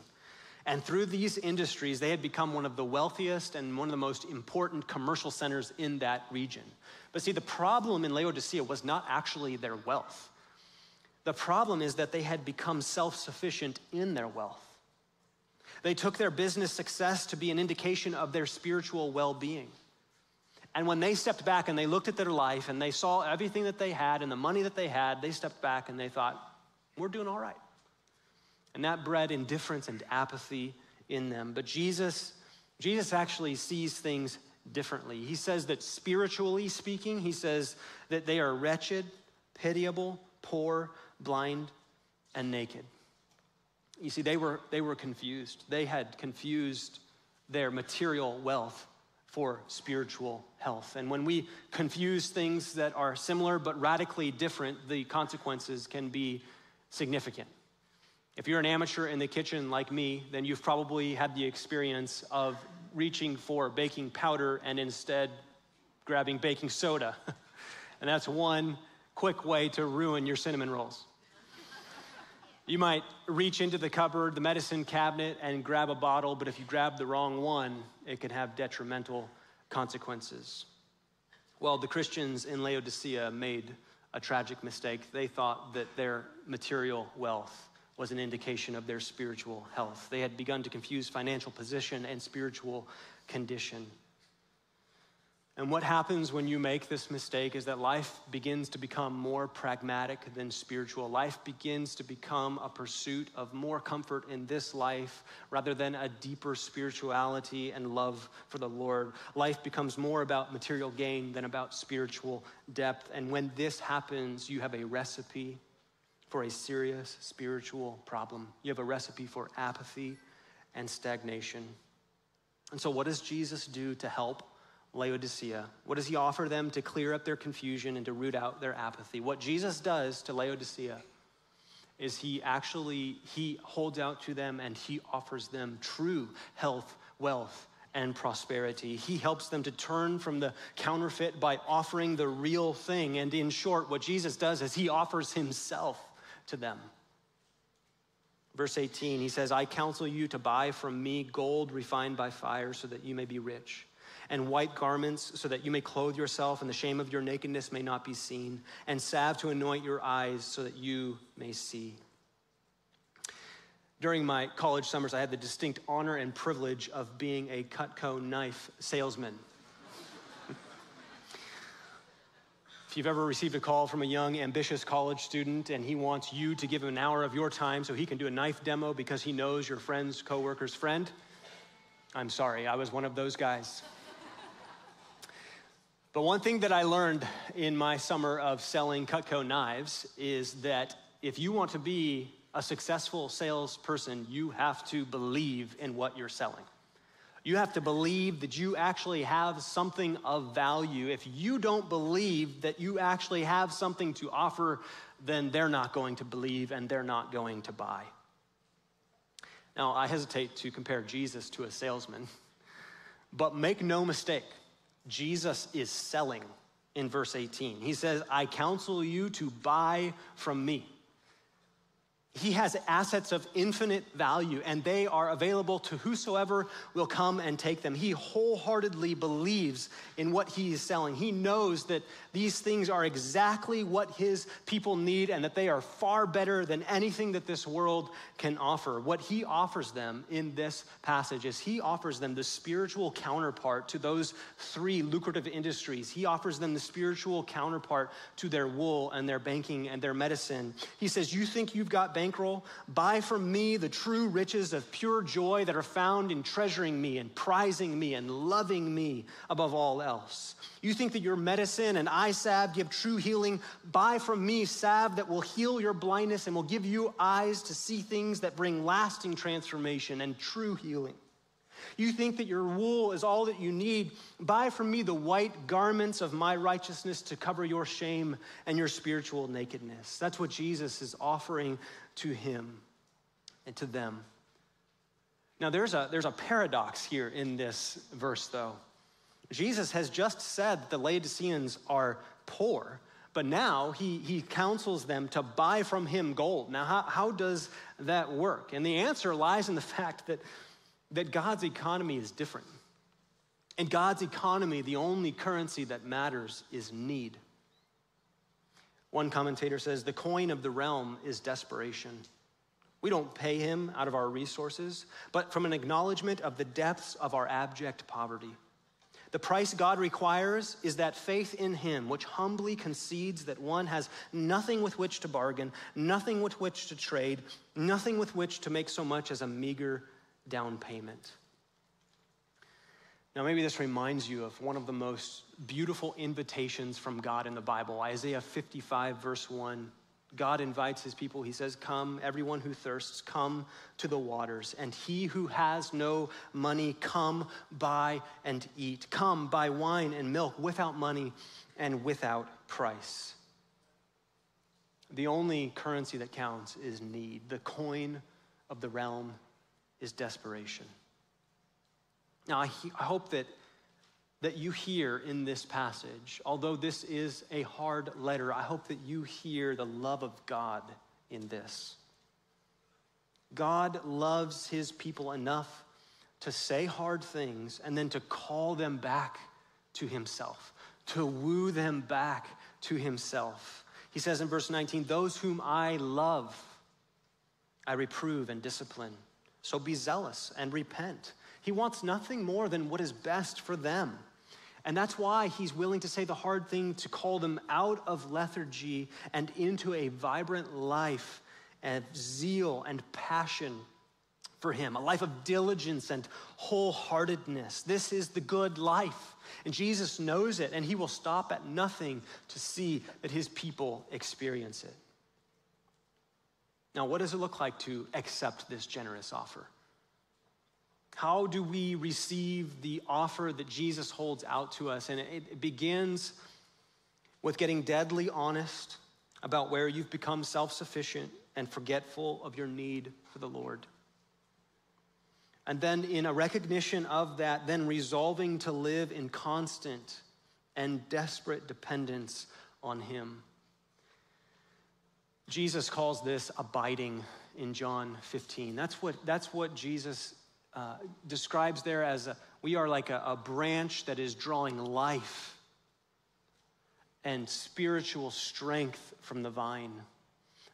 Speaker 4: And through these industries, they had become one of the wealthiest and one of the most important commercial centers in that region. But see, the problem in Laodicea was not actually their wealth. The problem is that they had become self sufficient in their wealth. They took their business success to be an indication of their spiritual well being. And when they stepped back and they looked at their life and they saw everything that they had and the money that they had, they stepped back and they thought, we're doing all right. And that bred indifference and apathy in them. But Jesus, Jesus actually sees things differently. He says that spiritually speaking, he says that they are wretched, pitiable, poor, blind, and naked. You see, they were, they were confused. They had confused their material wealth for spiritual health. And when we confuse things that are similar but radically different, the consequences can be significant. If you're an amateur in the kitchen like me, then you've probably had the experience of reaching for baking powder and instead grabbing baking soda. <laughs> and that's one quick way to ruin your cinnamon rolls. You might reach into the cupboard, the medicine cabinet, and grab a bottle, but if you grab the wrong one, it can have detrimental consequences. Well, the Christians in Laodicea made a tragic mistake. They thought that their material wealth was an indication of their spiritual health. They had begun to confuse financial position and spiritual condition. And what happens when you make this mistake is that life begins to become more pragmatic than spiritual. Life begins to become a pursuit of more comfort in this life rather than a deeper spirituality and love for the Lord. Life becomes more about material gain than about spiritual depth. And when this happens, you have a recipe for a serious spiritual problem. You have a recipe for apathy and stagnation. And so, what does Jesus do to help? Laodicea? What does he offer them to clear up their confusion and to root out their apathy? What Jesus does to Laodicea is he actually he holds out to them and he offers them true health, wealth, and prosperity. He helps them to turn from the counterfeit by offering the real thing. And in short, what Jesus does is he offers himself to them. Verse 18, he says, I counsel you to buy from me gold refined by fire so that you may be rich and white garments so that you may clothe yourself and the shame of your nakedness may not be seen, and salve to anoint your eyes so that you may see. During my college summers, I had the distinct honor and privilege of being a Cutco knife salesman. If you've ever received a call from a young, ambitious college student and he wants you to give him an hour of your time so he can do a knife demo because he knows your friend's coworker's friend, I'm sorry, I was one of those guys. But one thing that I learned in my summer of selling Cutco knives is that if you want to be a successful salesperson, you have to believe in what you're selling. You have to believe that you actually have something of value. If you don't believe that you actually have something to offer, then they're not going to believe and they're not going to buy. Now, I hesitate to compare Jesus to a salesman, but make no mistake, Jesus is selling in verse 18. He says, I counsel you to buy from me. He has assets of infinite value, and they are available to whosoever will come and take them. He wholeheartedly believes in what he is selling. He knows that these things are exactly what his people need and that they are far better than anything that this world can offer. What he offers them in this passage is he offers them the spiritual counterpart to those three lucrative industries. He offers them the spiritual counterpart to their wool and their banking and their medicine. He says, You think you've got bankroll? Buy from me the true riches of pure joy that are found in treasuring me and prizing me and loving me above all else. You think that your medicine and eye salve give true healing? Buy from me salve that will heal your blindness and will give you eyes to see things that bring lasting transformation and true healing. You think that your wool is all that you need? Buy from me the white garments of my righteousness to cover your shame and your spiritual nakedness. That's what Jesus is offering to him and to them. Now, there's a, there's a paradox here in this verse, though. Jesus has just said that the Laodiceans are poor, but now he, he counsels them to buy from him gold. Now, how, how does that work? And the answer lies in the <laughs> fact that, that God's economy is different. In God's economy, the only currency that matters is need. One commentator says the coin of the realm is desperation. We don't pay him out of our resources, but from an acknowledgement of the depths of our abject poverty. The price God requires is that faith in Him, which humbly concedes that one has nothing with which to bargain, nothing with which to trade, nothing with which to make so much as a meager down payment. Now, maybe this reminds you of one of the most beautiful invitations from God in the Bible Isaiah 55, verse 1. God invites his people. He says, Come, everyone who thirsts, come to the waters. And he who has no money, come buy and eat. Come buy wine and milk without money and without price. The only currency that counts is need. The coin of the realm is desperation. Now, I, I hope that that you hear in this passage, although this is a hard letter, I hope that you hear the love of God in this. God loves his people enough to say hard things and then to call them back to himself, to woo them back to himself. He says in verse 19, Those whom I love, I reprove and discipline. So be zealous and repent. He wants nothing more than what is best for them. And that's why he's willing to say the hard thing to call them out of lethargy and into a vibrant life of zeal and passion for him, a life of diligence and wholeheartedness. This is the good life. And Jesus knows it, and he will stop at nothing to see that his people experience it. Now, what does it look like to accept this generous offer? How do we receive the offer that Jesus holds out to us? And it, begins with getting deadly honest about where you've become self sufficient and forgetful of your need for the Lord. And then, in a recognition of that, then resolving to live in constant and desperate dependence on Him. Jesus calls this abiding in John 15. That's what, that's what Jesus uh, describes there as a, we are like a, a branch that is drawing life and spiritual strength from the vine.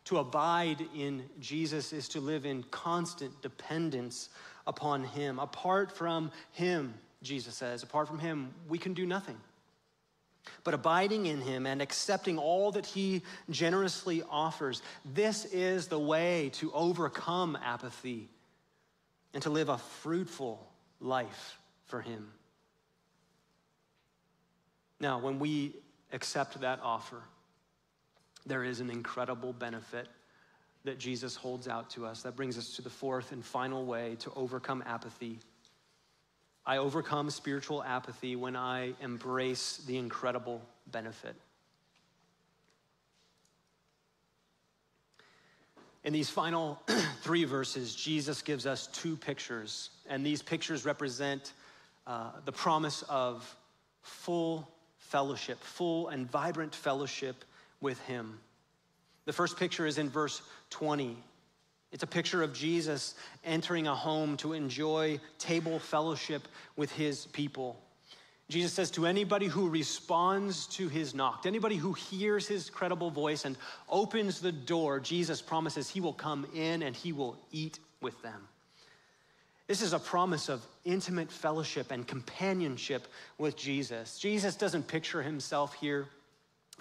Speaker 4: To abide in Jesus is to live in constant dependence upon Him. Apart from Him, Jesus says, apart from Him, we can do nothing. But abiding in Him and accepting all that He generously offers, this is the way to overcome apathy and to live a fruitful life for Him. Now, when we accept that offer, there is an incredible benefit that Jesus holds out to us. That brings us to the fourth and final way to overcome apathy. I overcome spiritual apathy when I embrace the incredible benefit. In these final <clears throat> three verses, Jesus gives us two pictures, and these pictures represent uh, the promise of full fellowship, full and vibrant fellowship with Him. The first picture is in verse 20. It's a picture of Jesus entering a home to enjoy table fellowship with His people. Jesus says to anybody who responds to his knock, to anybody who hears his credible voice and opens the door, Jesus promises he will come in and he will eat with them. This is a promise of intimate fellowship and companionship with Jesus. Jesus doesn't picture himself here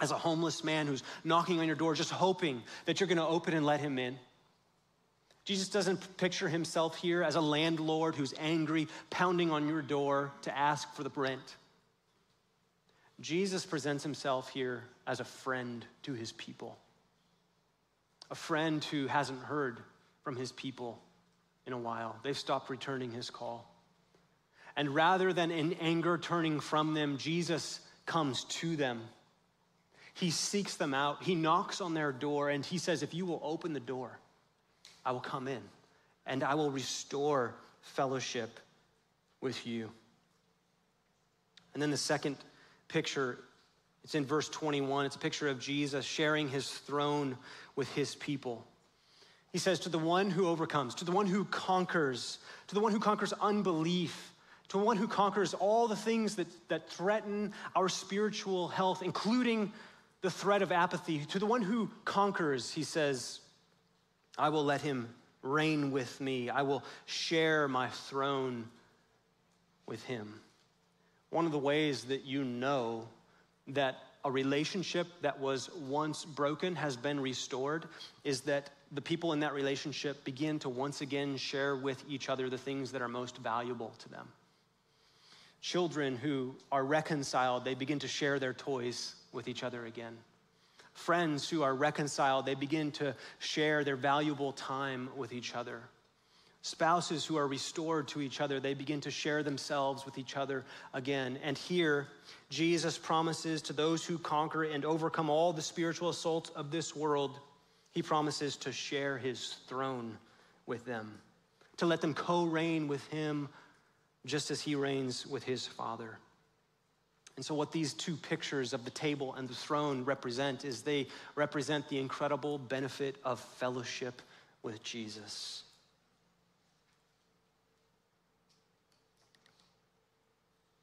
Speaker 4: as a homeless man who's knocking on your door, just hoping that you're going to open and let him in. Jesus doesn't picture himself here as a landlord who's angry, pounding on your door to ask for the rent. Jesus presents himself here as a friend to his people, a friend who hasn't heard from his people in a while. They've stopped returning his call. And rather than in anger turning from them, Jesus comes to them. He seeks them out. He knocks on their door and he says, If you will open the door, I will come in and I will restore fellowship with you. And then the second picture. It's in verse 21. It's a picture of Jesus sharing his throne with his people. He says, To the one who overcomes, to the one who conquers, to the one who conquers unbelief, to the one who conquers all the things that, that threaten our spiritual health, including the threat of apathy, to the one who conquers, he says, I will let him reign with me. I will share my throne with him. One of the ways that you know that a relationship that was once broken has been restored is that the people in that relationship begin to once again share with each other the things that are most valuable to them. Children who are reconciled, they begin to share their toys with each other again. Friends who are reconciled, they begin to share their valuable time with each other. Spouses who are restored to each other, they begin to share themselves with each other again. And here, Jesus promises to those who conquer and overcome all the spiritual assaults of this world, he promises to share his throne with them, to let them co reign with him just as he reigns with his Father. And so, what these two pictures of the table and the throne represent is they represent the incredible benefit of fellowship with Jesus.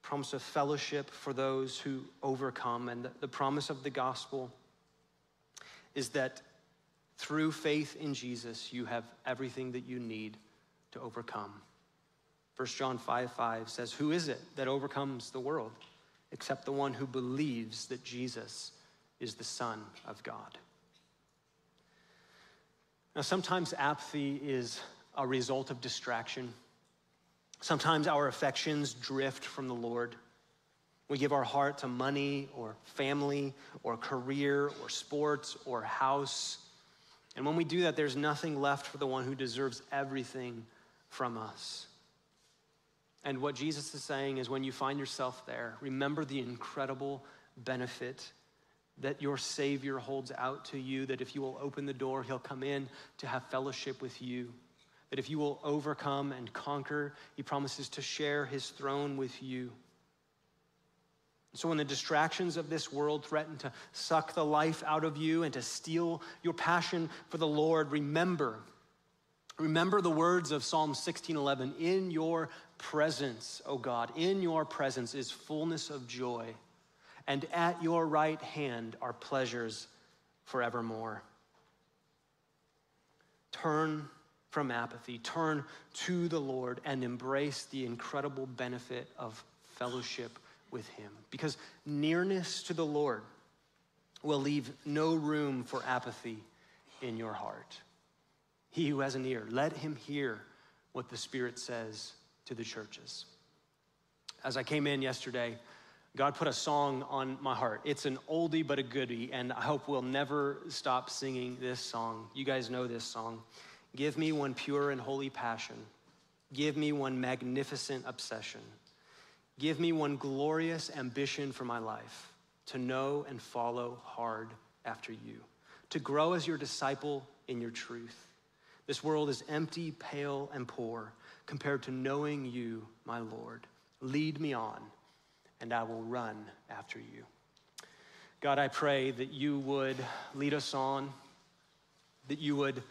Speaker 4: promise of fellowship for those who overcome. And the promise of the gospel is that through faith in Jesus, you have everything that you need to overcome. 1 John 5 5 says, Who is it that overcomes the world except the one who believes that Jesus is the Son of God? Now, sometimes apathy is a result of distraction. Sometimes our affections drift from the Lord. We give our heart to money or family or career or sports or house. And when we do that, there's nothing left for the one who deserves everything from us. And what Jesus is saying is when you find yourself there, remember the incredible benefit that your Savior holds out to you, that if you will open the door, He'll come in to have fellowship with you that if you will overcome and conquer, he promises to share his throne with you. So, when the distractions of this world threaten to suck the life out of you and to steal your passion for the Lord, remember, remember the words of Psalm 16:11. In your presence, O God, in your presence is fullness of joy, and at your right hand are pleasures forevermore. Turn from apathy. Turn to the Lord and embrace the incredible benefit of fellowship with Him. Because nearness to the Lord will leave no room for apathy in your heart. He who has an ear, let him hear what the Spirit says to the churches. As I came in yesterday, God put a song on my heart. It's an oldie but a goodie, and I hope we'll never stop singing this song. You guys know this song. Give me one pure and holy passion. Give me one magnificent obsession. Give me one glorious ambition for my life to know and follow hard after you, to grow as your disciple in your truth. This world is empty, pale, and poor compared to knowing you, my Lord. Lead me on, and I will run after you. God, I pray that you would lead us on, that you would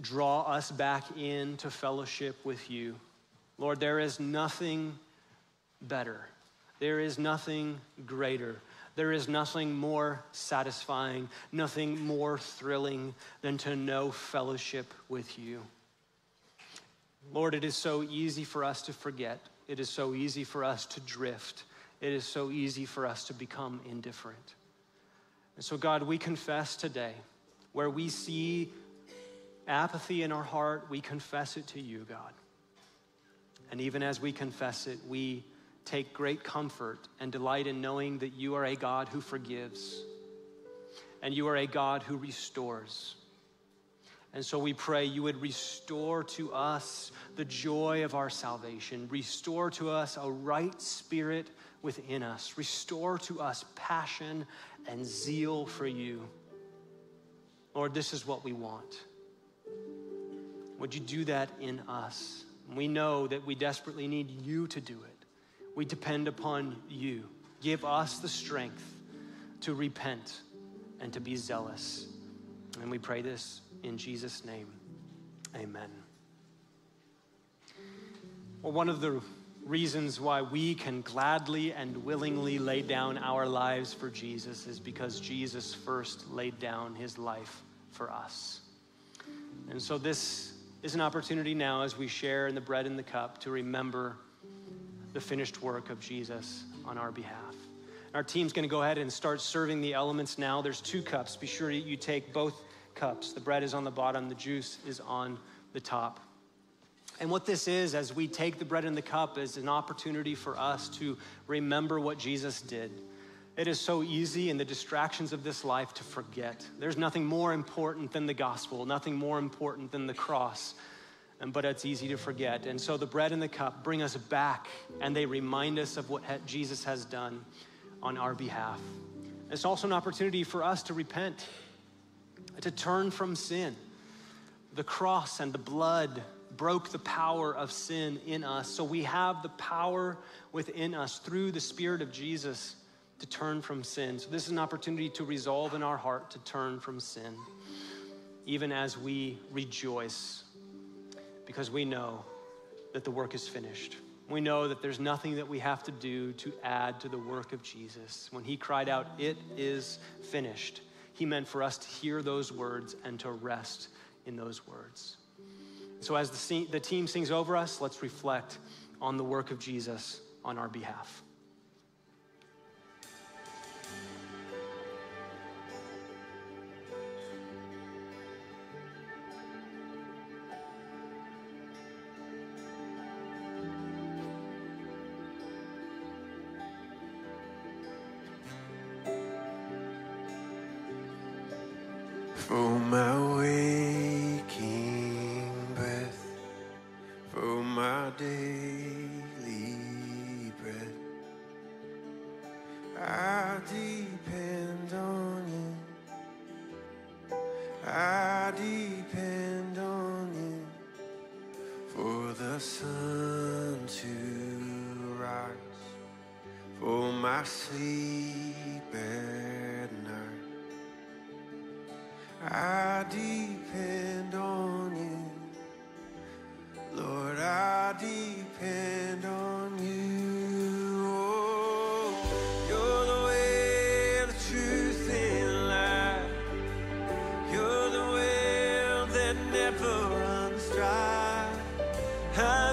Speaker 4: draw us back into fellowship with you. Lord, there is nothing better, there is nothing greater. There is nothing more satisfying, nothing more thrilling than to know fellowship with you. Lord, it is so easy for us to forget. It is so easy for us to drift. It is so easy for us to become indifferent. And so, God, we confess today where we see apathy in our heart, we confess it to you, God. And even as we confess it, we take great comfort and delight in knowing that you are a God who forgives and you are a God who restores. And so we pray you would restore to us the joy of our salvation, restore to us a right spirit within us, restore to us passion and zeal for you. Lord, this is what we want. Would you do that in us? We know that we desperately need you to do it. We depend upon you. Give us the strength to repent and to be zealous. And we pray this in Jesus' name. Amen. Well, one of the reasons why we can gladly and willingly lay down our lives for Jesus is because Jesus first laid down his life for us. And so, this is an opportunity now as we share in the bread and the cup to remember the finished work of Jesus on our behalf. Our team's going to go ahead and start serving the elements now. There's two cups. Be sure you take both cups. The bread is on the bottom, the juice is on the top. And what this is, as we take the bread and the cup, is an opportunity for us to remember what Jesus did. It is so easy in the distractions of this life to forget. There's nothing more important than the gospel, nothing more important than the cross, but it's easy to forget. And so the bread and the cup bring us back and they remind us of what Jesus has done on our behalf. It's also an opportunity for us to repent, to turn from sin. The cross and the blood broke the power of sin in us. So we have the power within us through the Spirit of Jesus to turn from sin. So this is an opportunity to resolve in our heart to turn from sin, even as we rejoice because we know that the work is finished. We know that there's nothing that we have to do to add to the work of Jesus. When he cried out, It is finished, he meant for us to hear those words and to rest in those words. So, as the, the team sings over us, let's reflect on the work of Jesus on our behalf.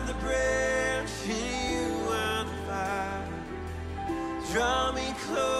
Speaker 4: The branch and you are the fire. Draw me close.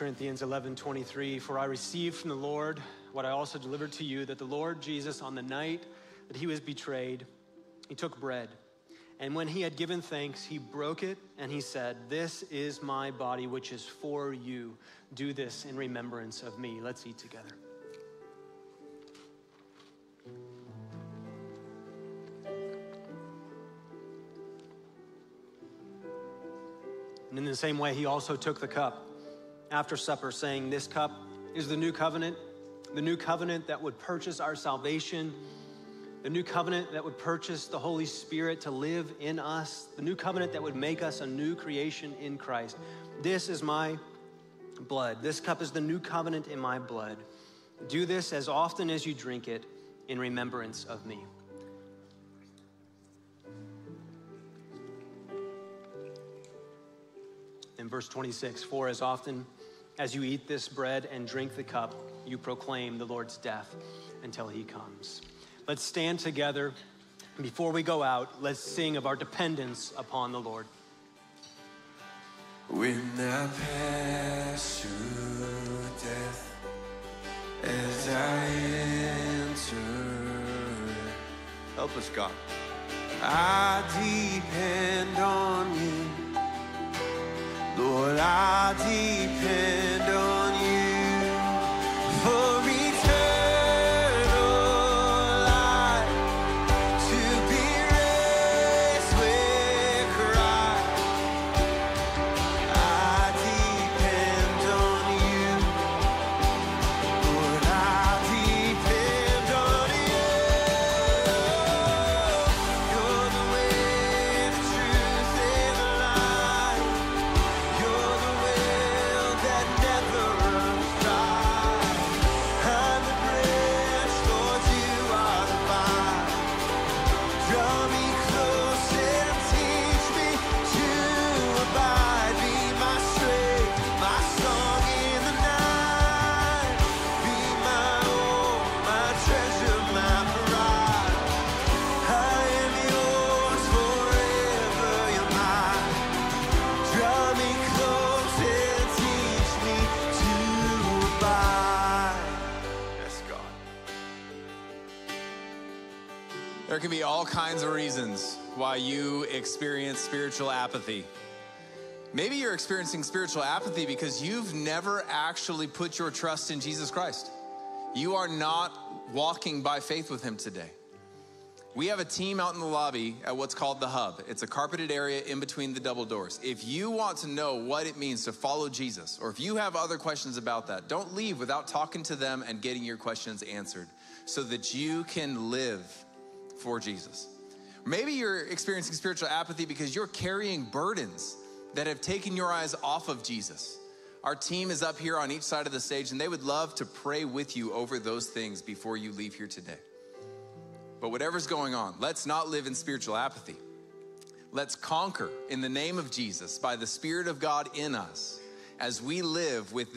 Speaker 4: Corinthians 11 23, for I received from the Lord what I also delivered to you that the Lord Jesus, on the night that he was betrayed, he took bread. And when he had given thanks, he broke it and he said, This is my body, which is for you. Do this in remembrance of me. Let's eat together. And in the same way, he also took the cup after supper, saying, This cup is the new covenant, the new covenant that would purchase our salvation, the new covenant that would purchase the Holy Spirit to live in us, the new covenant that would make us a new creation in Christ. This is my blood. This cup is the new covenant in my blood. Do this as often as you drink it in remembrance of me. In verse 26, for as often as you eat this bread and drink the cup, you proclaim the Lord's death until he comes. Let's stand together. Before we go out, let's sing of our dependence upon the Lord.
Speaker 3: When I pass through death, as I enter,
Speaker 1: Help us, God.
Speaker 3: I depend on you. Lord, I depend on you. For
Speaker 2: kinds of reasons why you experience spiritual apathy. Maybe you're experiencing spiritual apathy because you've never actually put your trust in Jesus Christ. You are not walking by faith with Him today. We have a team out in the lobby at what's called the Hub. It's a carpeted area in between the double doors. If you want to know what it means to follow Jesus, or if you have other questions about that, don't leave without talking to them and getting your questions answered so that you can live for Jesus. Maybe you're experiencing spiritual apathy because you're carrying burdens that have taken your eyes off of Jesus. Our team is up here on each side of the stage, and they would love to pray with you over those things before you leave here today. But whatever's going on, let's not live in spiritual apathy. Let's conquer in the name of Jesus by the Spirit of God in us as we live with